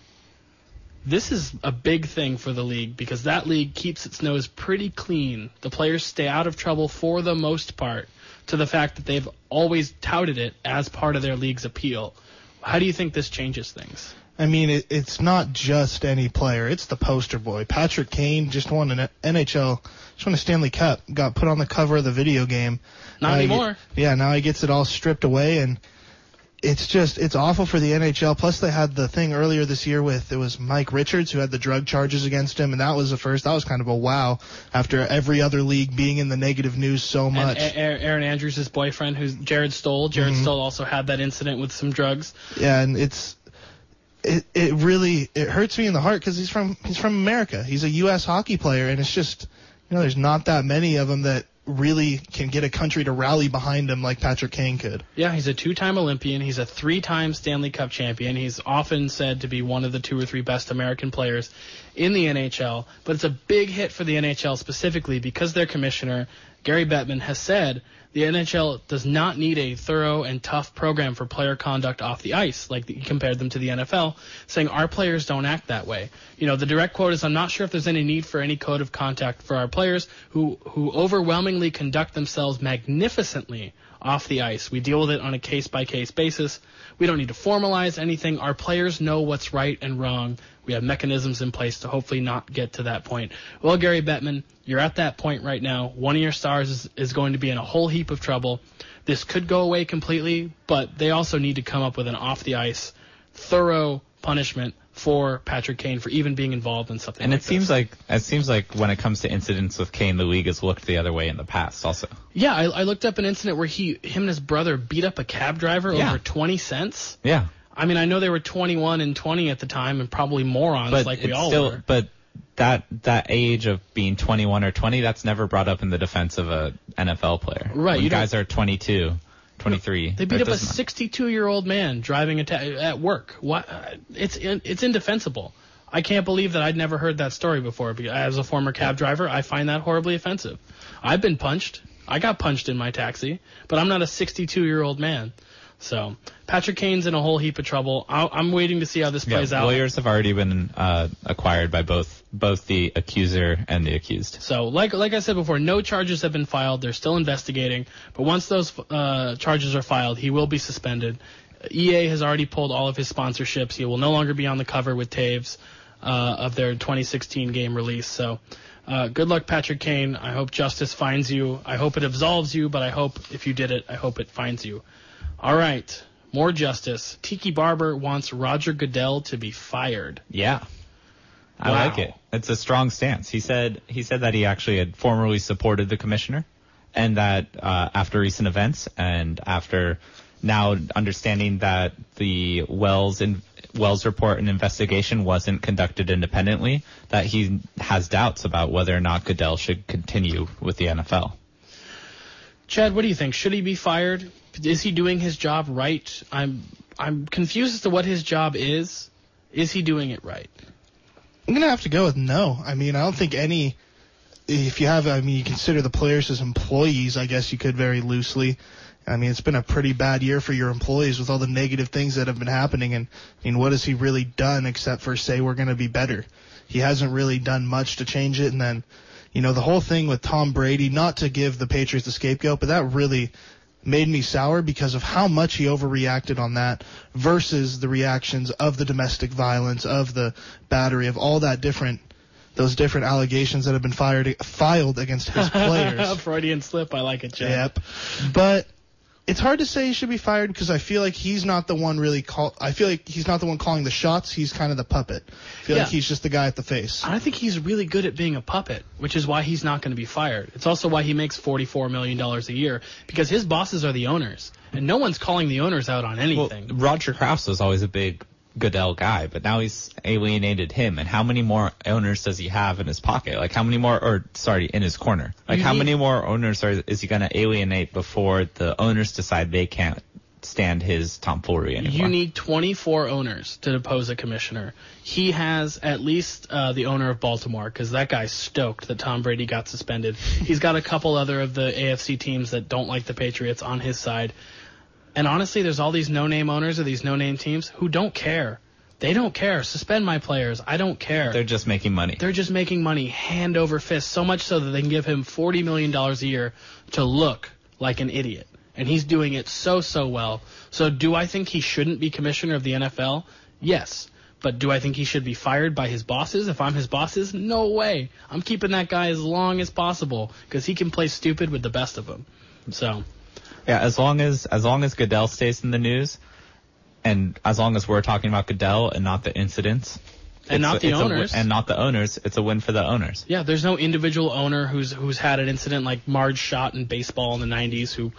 Speaker 1: This is a big thing for the league because that league keeps its nose pretty clean. The players stay out of trouble for the most part, to the fact that they've always touted it as part of their league's appeal. How do you think this changes things?
Speaker 3: I mean, it, it's not just any player. It's the poster boy. Patrick Kane just won an NHL, just won a Stanley Cup. Got put on the cover of the video game.
Speaker 1: Not
Speaker 3: Now
Speaker 1: anymore.
Speaker 3: get- yeah, now he gets it all stripped away, and it's just it's awful for the NHL. Plus, they had the thing earlier this year with it was Mike Richards who had the drug charges against him, and that was the first. That was kind of a wow after every other league being in the negative news so
Speaker 1: And
Speaker 3: much.
Speaker 1: A- A- Erin Andrews' boyfriend, who's Jarret Stoll. Jarret
Speaker 3: Mm-hmm.
Speaker 1: Stoll also had that incident with some drugs.
Speaker 3: Yeah, and it's it it really it hurts me in the heart because he's from he's from America. He's a U.S. hockey player, and it's just you know there's not that many of them that really can get a country to rally behind him like Patrick Kane could.
Speaker 1: Yeah, he's a two-time Olympian. He's a three-time Stanley Cup champion. He's often said to be one of the two or three best American players in the NHL. But it's a big hit for the NHL specifically because their commissioner, Gary Bettman, has said the NHL does not need a thorough and tough program for player conduct off the ice, like he compared them to the NFL, saying our players don't act that way. You know, the direct quote is, "I'm not sure if there's any need for any code of conduct for our players who who overwhelmingly conduct themselves magnificently off the ice. We deal with it on a case by case basis. We don't need to formalize anything. Our players know what's right and wrong. We have mechanisms in place to hopefully not get to that point. Well, Gary Bettman, you're at that point right now. One of your stars is, is going to be in a whole heap of trouble. This could go away completely, but they also need to come up with an off the ice, thorough punishment for Patrick Kane for even being involved in something.
Speaker 2: And
Speaker 1: like
Speaker 2: it seems
Speaker 1: this.
Speaker 2: like it seems like when it comes to incidents with Kane, the league has looked the other way in the past. Also,
Speaker 1: yeah, I, I looked up an incident where he, him and his brother beat up a cab driver
Speaker 2: Yeah.
Speaker 1: over 20 cents.
Speaker 2: yeah,
Speaker 1: I mean, I know they were 21 and 20 at the time, and probably morons
Speaker 2: but
Speaker 1: like we all
Speaker 2: still,
Speaker 1: were.
Speaker 2: but that that age of being 21 or 20, that's never brought up in the defense of a NFL player.
Speaker 1: Right,
Speaker 2: when
Speaker 1: you
Speaker 2: guys are 22, 23.
Speaker 1: They beat
Speaker 2: that
Speaker 1: up a 62 year old man driving a ta- at work. What? It's it's indefensible. I can't believe that I'd never heard that story before. Because As a former cab driver, I find that horribly offensive. I've been punched. I got punched in my taxi, but I'm not a 62 year old man. So Patrick Kane's in a whole heap of trouble. I, I'm waiting to see how this
Speaker 2: Yeah,
Speaker 1: plays out.
Speaker 2: lawyers have already been uh, acquired by both both the accuser and the accused.
Speaker 1: So, like like I said before, no charges have been filed. They're still investigating. But once those uh, charges are filed, he will be suspended. EA has already pulled all of his sponsorships. He will no longer be on the cover with Toews uh, of their 2016 game release. So, Uh, good luck, Patrick Kane. I hope justice finds you. I hope it absolves you, but I hope if you did it, I hope it finds you. All right, more justice. Tiki Barber wants Roger Goodell to be fired.
Speaker 2: Yeah. I
Speaker 1: Wow.
Speaker 2: like it. It's a strong stance. He said he said that he actually had formerly supported the commissioner, and that uh, after recent events and after now understanding that the Wells in, Wells report and investigation wasn't conducted independently, that he has doubts about whether or not Goodell should continue with the NFL.
Speaker 1: Chad, what do you think? Should he be fired? Is he doing his job right? I'm I'm confused as to what his job is. Is he doing it right?
Speaker 3: I'm gonna have to go with no. I mean, I don't think any. If you have, I mean, you consider the players as employees. I guess you could very loosely. I mean, it's been a pretty bad year for your employees with all the negative things that have been happening. And I mean, what has he really done except for say we're gonna be better? He hasn't really done much to change it. And then, you know, the whole thing with Tom Brady, not to give the Patriots the scapegoat, but that really made me sour because of how much he overreacted on that versus the reactions of the domestic violence, of the battery, of all that different those different allegations that have been fired filed against his players.
Speaker 1: Freudian slip. I like it, Chad.
Speaker 3: yep. But it's hard to say he should be fired because I feel like he's not the one really call. I feel like he's not the one calling the shots. He's kind of the puppet. I feel
Speaker 1: Yeah.
Speaker 3: like he's just the guy at the face.
Speaker 1: I think he's really good at being a puppet, which is why he's not going to be fired. It's also why he makes $44 million a year, because his bosses are the owners, and no one's calling the owners out on
Speaker 2: Well,
Speaker 1: anything.
Speaker 2: Roger Kraus was always a big Goodell guy, but now he's alienated him. And how many more owners does he have in his pocket? Like how many more, or sorry, in his corner? Like how many more owners are is he going to alienate before the owners decide they can't stand his tomfoolery anymore?
Speaker 1: You need 24 owners to depose a commissioner. He has at least uh, the owner of Baltimore, because that guy's stoked that Tom Brady got suspended. He's got a couple other of the AFC teams that don't like the Patriots on his side. And honestly, there's all these no-name owners of these no-name teams who don't care. They don't care. Suspend my players. I don't care.
Speaker 2: They're just making money.
Speaker 1: They're just making money hand over fist, so much so that they can give him $40 million a year to look like an idiot. And he's doing it so, so well. So do I think he shouldn't be commissioner of the NFL? Yes. But do I think he should be fired by his bosses? If I'm his bosses, no way. I'm keeping that guy as long as possible because he can play stupid with the best of them. So,
Speaker 2: Yeah, as long as as long as Goodell stays in the news, and as long as we're talking about Goodell and not the incidents,
Speaker 1: And not
Speaker 2: a-
Speaker 1: the
Speaker 2: it's a
Speaker 1: owners.
Speaker 2: and not the owners, it's a win for the owners.
Speaker 1: yeah, there's no individual owner who's who's had an incident like Marge Schott in baseball in the 90s who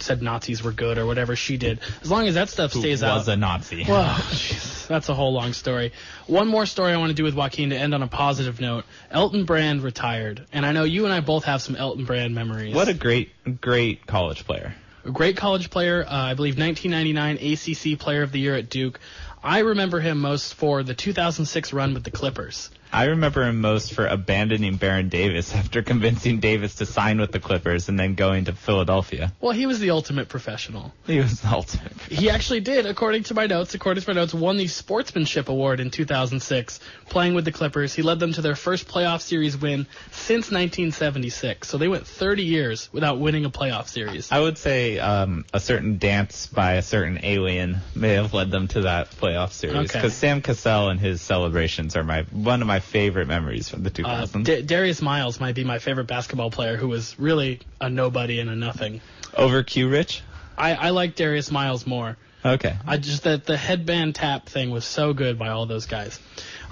Speaker 1: said Nazis were good or whatever she did. As long as that stuff
Speaker 2: Who
Speaker 1: stays
Speaker 2: was
Speaker 1: out.
Speaker 2: a Nazi?
Speaker 1: Well, jeez, that's a whole long story. One more story I want to do with Joaquin to end on a positive note. Elton Brand retired, and I know you and I both have some Elton Brand memories.
Speaker 2: what a great great college player.
Speaker 1: A great college player, uh, I believe 1999 ACC Player of the Year at Duke. I remember him most for the 2006 run with the Clippers.
Speaker 2: I remember him most for abandoning Baron Davis after convincing Davis to sign with the Clippers and then going to Philadelphia.
Speaker 1: Well, he was the ultimate professional.
Speaker 2: He was the ultimate.
Speaker 1: He actually did, according to my notes, according to my notes, won the Sportsmanship Award in 2006, playing with the Clippers. He led them to their first playoff series win since 1976. So they went 30 years without winning a playoff series.
Speaker 2: I would say um, a certain dance by a certain alien may have led them to that playoff series.
Speaker 1: Okay.
Speaker 2: Because Sam Cassell and his celebrations are my one of my favorite memories from the
Speaker 1: Uh,
Speaker 2: 2000s.
Speaker 1: D- Darius Miles might be my favorite basketball player who was really a nobody and a nothing.
Speaker 2: Over Q Rich?
Speaker 1: I, I like Darius Miles more.
Speaker 2: Okay.
Speaker 1: I just that the headband tap thing was so good by all those guys.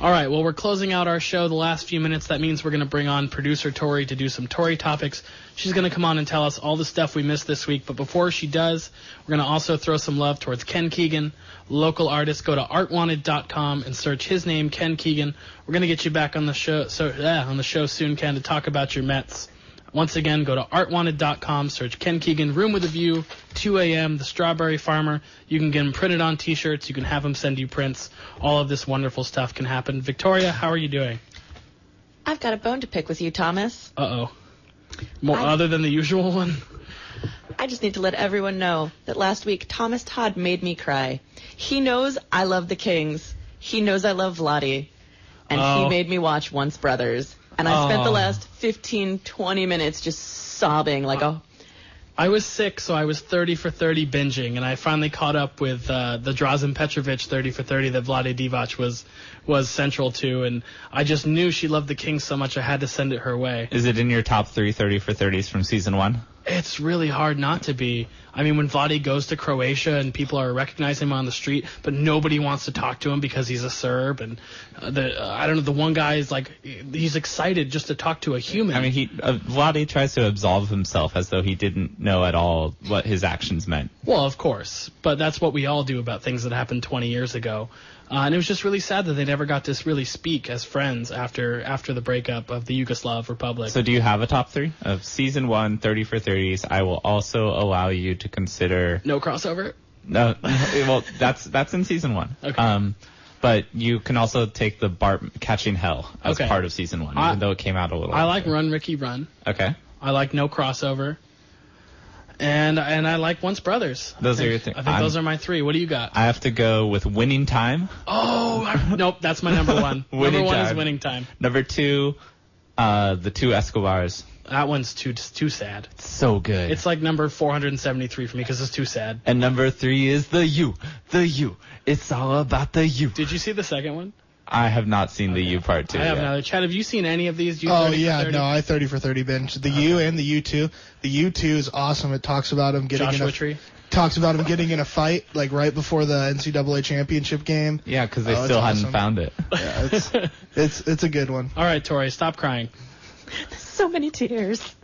Speaker 1: All right, well we're closing out our show the last few minutes. That means we're going to bring on producer Tori to do some Tori topics. She's going to come on and tell us all the stuff we missed this week. But before she does, we're going to also throw some love towards Ken Keegan, local artist. Go to artwanted.com and search his name, Ken Keegan. We're going to get you back on the show. So on the show soon, Ken, to talk about your Mets. Once again, go to artwanted.com, search Ken Keegan, Room with a View, 2 a.m., The Strawberry Farmer. You can get them printed on t-shirts. You can have them send you prints. All of this wonderful stuff can happen. Victoria, how are you doing?
Speaker 5: I've got a bone to pick with you, Thomas.
Speaker 1: Uh-oh. More
Speaker 5: I-
Speaker 1: other than the usual one?
Speaker 5: I just need to let everyone know that last week Thomas Todd made me cry. He knows I love the Kings. He knows I love Vlade. And
Speaker 1: Oh.
Speaker 5: he made me watch Once Brothers. And I spent the
Speaker 1: Oh.
Speaker 5: last 15, 20 minutes just sobbing like a
Speaker 1: I was sick, so I was 30 for 30 binging, and I finally caught up with uh, the Drazen Petrovic 30 for 30 that Vlade Divac was was central to, and I just knew she loved the King so much I had to send it her way.
Speaker 2: Is it in your top three 30 for 30s from season one?
Speaker 1: It's really hard not to be. I mean, when Vlade goes to Croatia and people are recognizing him on the street, but nobody wants to talk to him because he's a Serb, and uh, the uh, I don't know, the one guy is like he's excited just to talk to a human.
Speaker 2: I mean, he uh, Vlade tries to absolve himself as though he didn't know at all what his actions meant.
Speaker 1: Well, of course, but that's what we all do about things that happened 20 years ago. Uh, and it was just really sad that they never got to really speak as friends after after the breakup of the Yugoslav Republic.
Speaker 2: So, do you have a top three of season one, 30 for 30s? I will also allow you to consider.
Speaker 1: no crossover.
Speaker 2: No, well, that's that's in season one.
Speaker 1: Okay.
Speaker 2: Um, but you can also take the Bart catching hell as
Speaker 1: Okay.
Speaker 2: part of season one,
Speaker 1: I-
Speaker 2: even though it came out a little.
Speaker 1: I like. Run Ricky Run.
Speaker 2: Okay.
Speaker 1: I like No Crossover. And and I like Once Brothers.
Speaker 2: Those
Speaker 1: I
Speaker 2: are your thi-
Speaker 1: I think
Speaker 2: I'm-
Speaker 1: those are my three. What do you got?
Speaker 2: I have to go with winning time.
Speaker 1: oh, I- nope, that's my number one. number
Speaker 2: Winning
Speaker 1: one is
Speaker 2: Time.
Speaker 1: Winning Time.
Speaker 2: Number two, uh, the two Escobars.
Speaker 1: That one's too too sad.
Speaker 2: So good.
Speaker 1: It's like number 473 for me because it's too sad.
Speaker 2: and number three is the you, the you. It's all about the you.
Speaker 1: Did you see the second one?
Speaker 2: I have not seen the U part two.
Speaker 1: I have
Speaker 2: yet.
Speaker 1: another. Chad, have you seen any of these? You
Speaker 3: Oh
Speaker 1: 30 for
Speaker 3: yeah,
Speaker 1: 30?
Speaker 3: no, I 30 for 30 bench. The U and the U2. The U2 is awesome. It talks about him getting
Speaker 1: Joshua
Speaker 3: in a
Speaker 1: Tree.
Speaker 3: talks about him getting in a fight like right before the NCAA championship game.
Speaker 2: Yeah, because they
Speaker 3: Oh,
Speaker 2: still hadn't
Speaker 3: awesome.
Speaker 2: found it.
Speaker 3: Yeah, it's it's it's a good one.
Speaker 1: All right, Tori, stop crying.
Speaker 5: so many tears.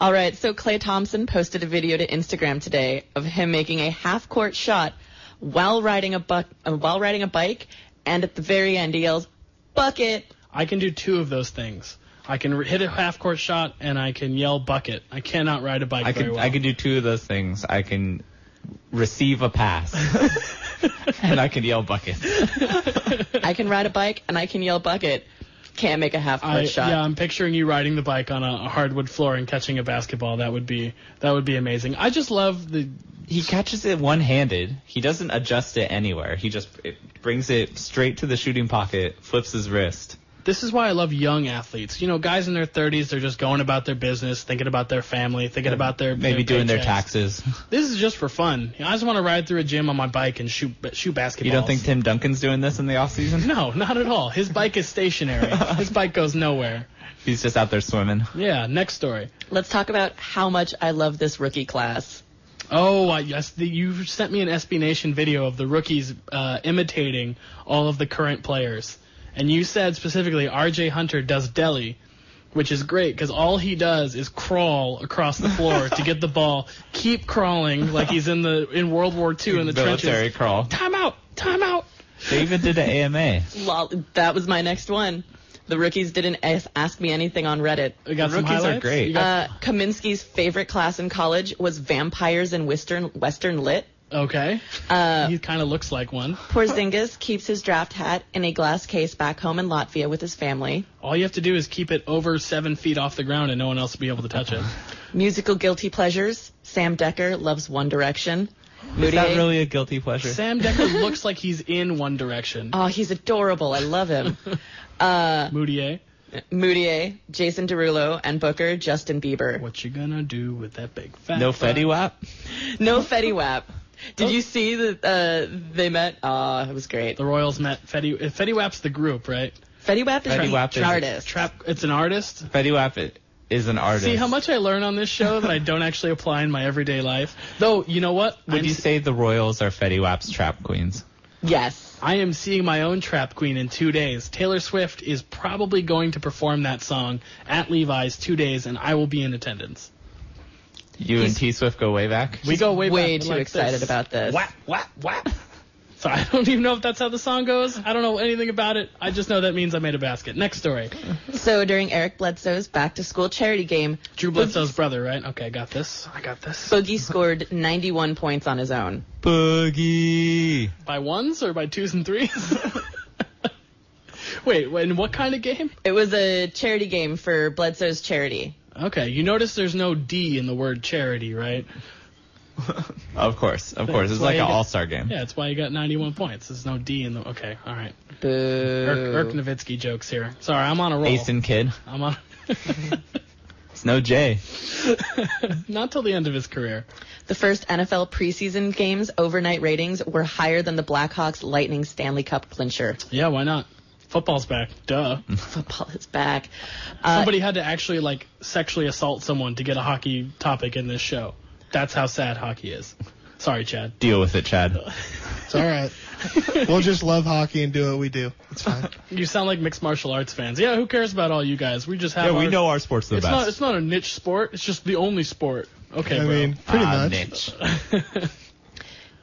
Speaker 5: All right, so Klay Thompson posted a video to Instagram today of him making a half-court shot while riding a buck, uh, while riding a bike, and at the very end he yells, "Bucket!"
Speaker 1: I can do two of those things. I can re- hit a half court shot and I can yell bucket. I cannot ride a bike
Speaker 2: I
Speaker 1: very
Speaker 2: can
Speaker 1: well.
Speaker 2: I can do two of those things. I can receive a pass, and I can yell bucket.
Speaker 5: I can ride a bike and I can yell "Bucket." Can't make a half-court
Speaker 1: I,
Speaker 5: shot.
Speaker 1: yeah, I'm picturing you riding the bike on a, a hardwood floor and catching a basketball. That would be that would be amazing. I just love the
Speaker 2: He catches it one-handed. He doesn't adjust it anywhere. He just it brings it straight to the shooting pocket, flips his wrist.
Speaker 1: This is why I love young athletes. You know, guys in their 30s, they're just going about their business, thinking about their family, thinking about their
Speaker 2: Maybe
Speaker 1: their
Speaker 2: doing their taxes.
Speaker 1: This is just for fun. I just want to ride through a gym on my bike and shoot shoot basketballs.
Speaker 2: You don't think Tim Duncan's doing this in the off season?
Speaker 1: No, not at all. His bike is stationary. His bike goes nowhere.
Speaker 2: He's just out there swimming.
Speaker 1: Yeah. Next story.
Speaker 5: Let's talk about how much I love this rookie class.
Speaker 1: Oh, I yes, the, you sent me an SB Nation video of the rookies uh, imitating all of the current players, and you said specifically R.J. Hunter does deli, which is great because all he does is crawl across the floor to get the ball, keep crawling like he's in the in World War II in the
Speaker 2: Military
Speaker 1: trenches.
Speaker 2: crawl.
Speaker 1: Time out! Time out!
Speaker 2: They even did an AMA.
Speaker 5: Lol, that was my next one. The rookies didn't ask me anything on Reddit.
Speaker 1: We got
Speaker 2: The
Speaker 1: some
Speaker 2: rookies are great.
Speaker 5: Uh, Kaminsky's favorite class in college was vampires in Western Western Lit.
Speaker 1: okay.
Speaker 5: Uh,
Speaker 1: he kind of looks like one.
Speaker 5: Porzingis keeps his draft hat in a glass case back home in Latvia with his family.
Speaker 1: All you have to do is keep it over seven feet off the ground, and no one else will be able to touch it.
Speaker 5: Musical guilty pleasures. Sam Dekker loves One Direction.
Speaker 2: Is that
Speaker 5: Mudiay-
Speaker 2: really a guilty pleasure?
Speaker 1: Sam Dekker looks like he's in One Direction.
Speaker 5: Oh, he's adorable. I love him. Uh,
Speaker 1: Mudiay.
Speaker 5: Mudiay, Jason Derulo, and Booker, Justin Bieber.
Speaker 1: What you gonna do with that big fat?
Speaker 2: no
Speaker 1: butt?
Speaker 2: Fetty Wap?
Speaker 5: No Fetty Wap. Did
Speaker 1: Oh.
Speaker 5: you see that uh, they met? Oh, it was great.
Speaker 1: The Royals met Fetty. Fetty Wap's the group, right?
Speaker 5: Fetty Wap is
Speaker 2: Fetty Wap is-
Speaker 5: artist.
Speaker 1: Trap. It's an artist.
Speaker 2: Fetty Wap i- is an artist.
Speaker 1: See how much I learn on this show that I don't actually apply in my everyday life. Though you know what?
Speaker 2: Would
Speaker 1: I'm
Speaker 2: you
Speaker 1: s-
Speaker 2: say the Royals are Fetty Wap's trap queens?
Speaker 5: Yes.
Speaker 1: I am seeing my own Trap Queen in two days. Taylor Swift is probably going to perform that song at Levi's two days, and I will be in attendance.
Speaker 2: You
Speaker 5: He's-
Speaker 2: and T Swift go way back.
Speaker 1: We go way,
Speaker 5: way
Speaker 1: back
Speaker 5: too
Speaker 1: like
Speaker 5: excited
Speaker 1: this.
Speaker 5: about this.
Speaker 1: Whap whap whap. So I don't even know if that's how the song goes. I don't know anything about it. I just know that means I made a basket. Next story.
Speaker 5: So during Eric Bledsoe's back to school charity game,
Speaker 1: Drew Bledsoe's brother, right? Okay, I got this. I got this.
Speaker 5: Boogie scored 91 points on his own.
Speaker 2: Boogie.
Speaker 1: By ones or by twos and threes? Wait, when what kind of game?
Speaker 5: It was a charity game for Bledsoe's charity.
Speaker 1: Okay, you notice there's no D in the word charity, right?
Speaker 2: Of course, of course. It's like an
Speaker 1: get-
Speaker 2: all star game.
Speaker 1: Yeah, that's why you got 91 points. There's no D in the. Okay, all right.
Speaker 5: Boo.
Speaker 1: Irk, Irk Nowitzki jokes here. Sorry, I'm on a roll.
Speaker 2: Ace Kid.
Speaker 1: I'm on.
Speaker 2: It's no J.
Speaker 1: Not till the end of his career.
Speaker 5: The first NFL preseason games overnight ratings were higher than the Blackhawks Lightning Stanley Cup clincher.
Speaker 1: Yeah, why not? Football's back. Duh.
Speaker 5: Football is back. Uh,
Speaker 1: Somebody had to actually like sexually assault someone to get a hockey topic in this show. That's how sad hockey is. Sorry, Chad.
Speaker 2: Deal with it, Chad.
Speaker 3: It's all right. we'll just love hockey and do what we do. It's fine.
Speaker 1: You sound like mixed martial arts fans. Yeah, who cares about all you guys? We just have.
Speaker 2: Yeah, we
Speaker 1: our-
Speaker 2: know our sport's the
Speaker 1: It's
Speaker 2: best.
Speaker 1: not. It's not a niche sport. It's just the only sport. Okay,
Speaker 3: I
Speaker 1: bro.
Speaker 3: mean, pretty
Speaker 2: Ah,
Speaker 3: much.
Speaker 2: niche.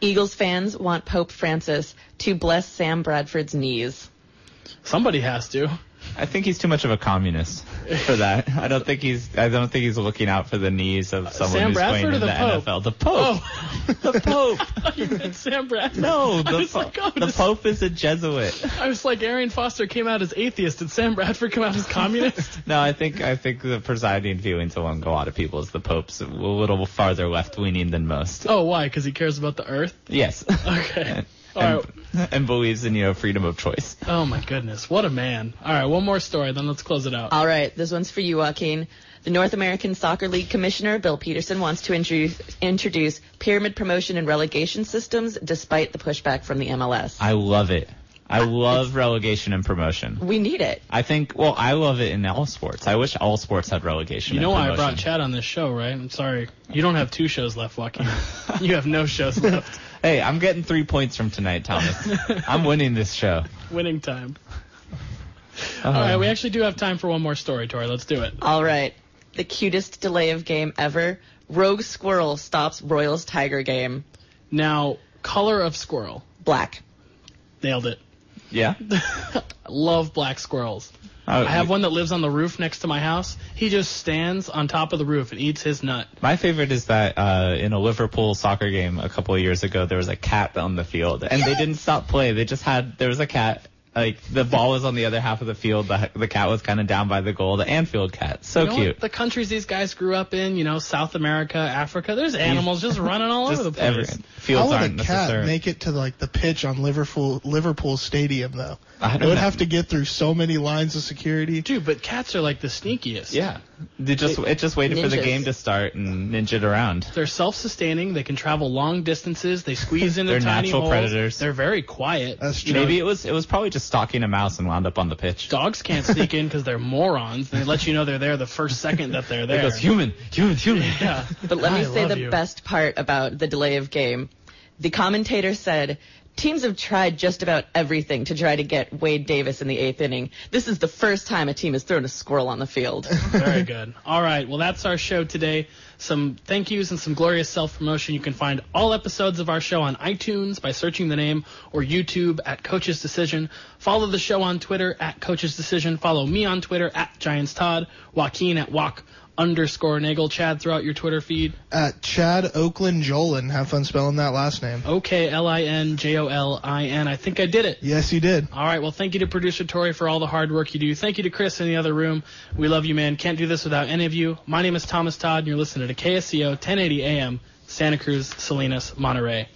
Speaker 5: Eagles fans want Pope Francis to bless Sam Bradford's knees.
Speaker 1: somebody has to.
Speaker 2: I think he's too much of a communist for that. I don't think he's. I don't think he's looking out for the knees of someone
Speaker 1: Sam
Speaker 2: who's
Speaker 1: Bradford
Speaker 2: playing in
Speaker 1: the
Speaker 2: the, NFL. The Pope.
Speaker 1: Oh,
Speaker 2: The Pope.
Speaker 1: you meant Sam Bradford.
Speaker 2: No, the, po-
Speaker 1: like, oh,
Speaker 2: the
Speaker 1: this-
Speaker 2: Pope is a Jesuit.
Speaker 1: I was like, Arian Foster came out as atheist. Did Sam Bradford come out as communist?
Speaker 2: No, I think I think the presiding feelings among a lot of people is the Pope's a little farther left leaning than most.
Speaker 1: oh, why? Because he cares about the Earth.
Speaker 2: Yes.
Speaker 1: Okay. All
Speaker 2: and,
Speaker 1: right.
Speaker 2: and believes in you know freedom of choice.
Speaker 1: Oh my goodness, what a man! All right, one more story, then let's close it out.
Speaker 5: All right, this one's for you, Joaquin. The North American Soccer League Commissioner, Bill Peterson, wants to introduce, introduce pyramid promotion and relegation systems despite the pushback from the MLS.
Speaker 2: I love it. I love relegation and promotion.
Speaker 5: we need it.
Speaker 2: I think, well, I love it in all sports. I wish all sports had relegation.
Speaker 1: You
Speaker 2: and
Speaker 1: know why I brought Chad on this show, right? I'm sorry. You don't have two shows left, Joaquin. you have no shows left.
Speaker 2: Hey, I'm getting three points from tonight, Thomas. I'm winning this show.
Speaker 1: Winning time.
Speaker 2: Uh,
Speaker 1: All right, we actually do have time for one more story, Tori. Let's do it.
Speaker 5: All right, the cutest delay of game ever. Rogue Squirrel stops Royals Tiger game.
Speaker 1: Now, color of squirrel.
Speaker 5: Black.
Speaker 1: Nailed it.
Speaker 2: Yeah.
Speaker 1: Love black squirrels.
Speaker 2: Oh,
Speaker 1: I have one that lives on the roof next to my house. He just stands on top of the roof and eats his nut.
Speaker 2: My favorite is that uh, in a Liverpool soccer game a couple of years ago, there was a cat on the field, and they didn't stop play. They just had there was a cat. Like the ball was on the other half of the field. The, the cat was kind of down by the goal. The Anfield cat, so
Speaker 1: You know what?
Speaker 2: cute.
Speaker 1: The countries these guys grew up in, you know, South America, Africa, there's animals just running all over the place.
Speaker 2: every, fields
Speaker 3: How would a cat
Speaker 2: necessary.
Speaker 3: make it to like the pitch on Liverpool Liverpool Stadium though?
Speaker 2: I
Speaker 3: It
Speaker 2: don't
Speaker 3: would
Speaker 2: know.
Speaker 3: have to get through so many lines of security.
Speaker 1: Dude, but cats are like the sneakiest.
Speaker 2: Yeah, they just it just waited for the game to start and ninja'd around.
Speaker 1: They're self-sustaining. They can travel long distances. They squeeze into
Speaker 2: They're
Speaker 1: tiny
Speaker 2: natural
Speaker 1: holes.
Speaker 2: predators.
Speaker 1: They're very quiet.
Speaker 3: That's true.
Speaker 2: Maybe it was it was probably just stalking a mouse and wound up on the pitch.
Speaker 1: dogs can't sneak in because they're morons. They let you know they're there the first second that they're there.
Speaker 2: It
Speaker 1: there.
Speaker 2: goes human, human, human.
Speaker 1: Yeah.
Speaker 5: But let me
Speaker 1: I
Speaker 5: say the
Speaker 1: you.
Speaker 5: best part about the delay of game. The commentator said, Teams have tried just about everything to try to get Wade Davis in the eighth inning. This is the first time a team has thrown a squirrel on the field.
Speaker 1: Very good. All right. Well, that's our show today. Some thank yous and some glorious self promotion. You can find all episodes of our show on iTunes by searching the name or YouTube at Coach's Decision. Follow the show on Twitter at Coach's Decision. Follow me on Twitter at Giants Todd. Joaquin at Walk underscore Nagel. Chad throughout your Twitter feed.
Speaker 3: At Chad Oakland Jolin. Have fun spelling that last name.
Speaker 1: O K L I N J O L I N. I think I did it.
Speaker 3: Yes, you did.
Speaker 1: All right. Well, thank you to producer Tori for all the hard work you do. Thank you to Chris in the other room. We love you, man. Can't do this without any of you. My name is Thomas Todd, and you're listening to KSCO 1080 AM, Santa Cruz, Salinas, Monterey.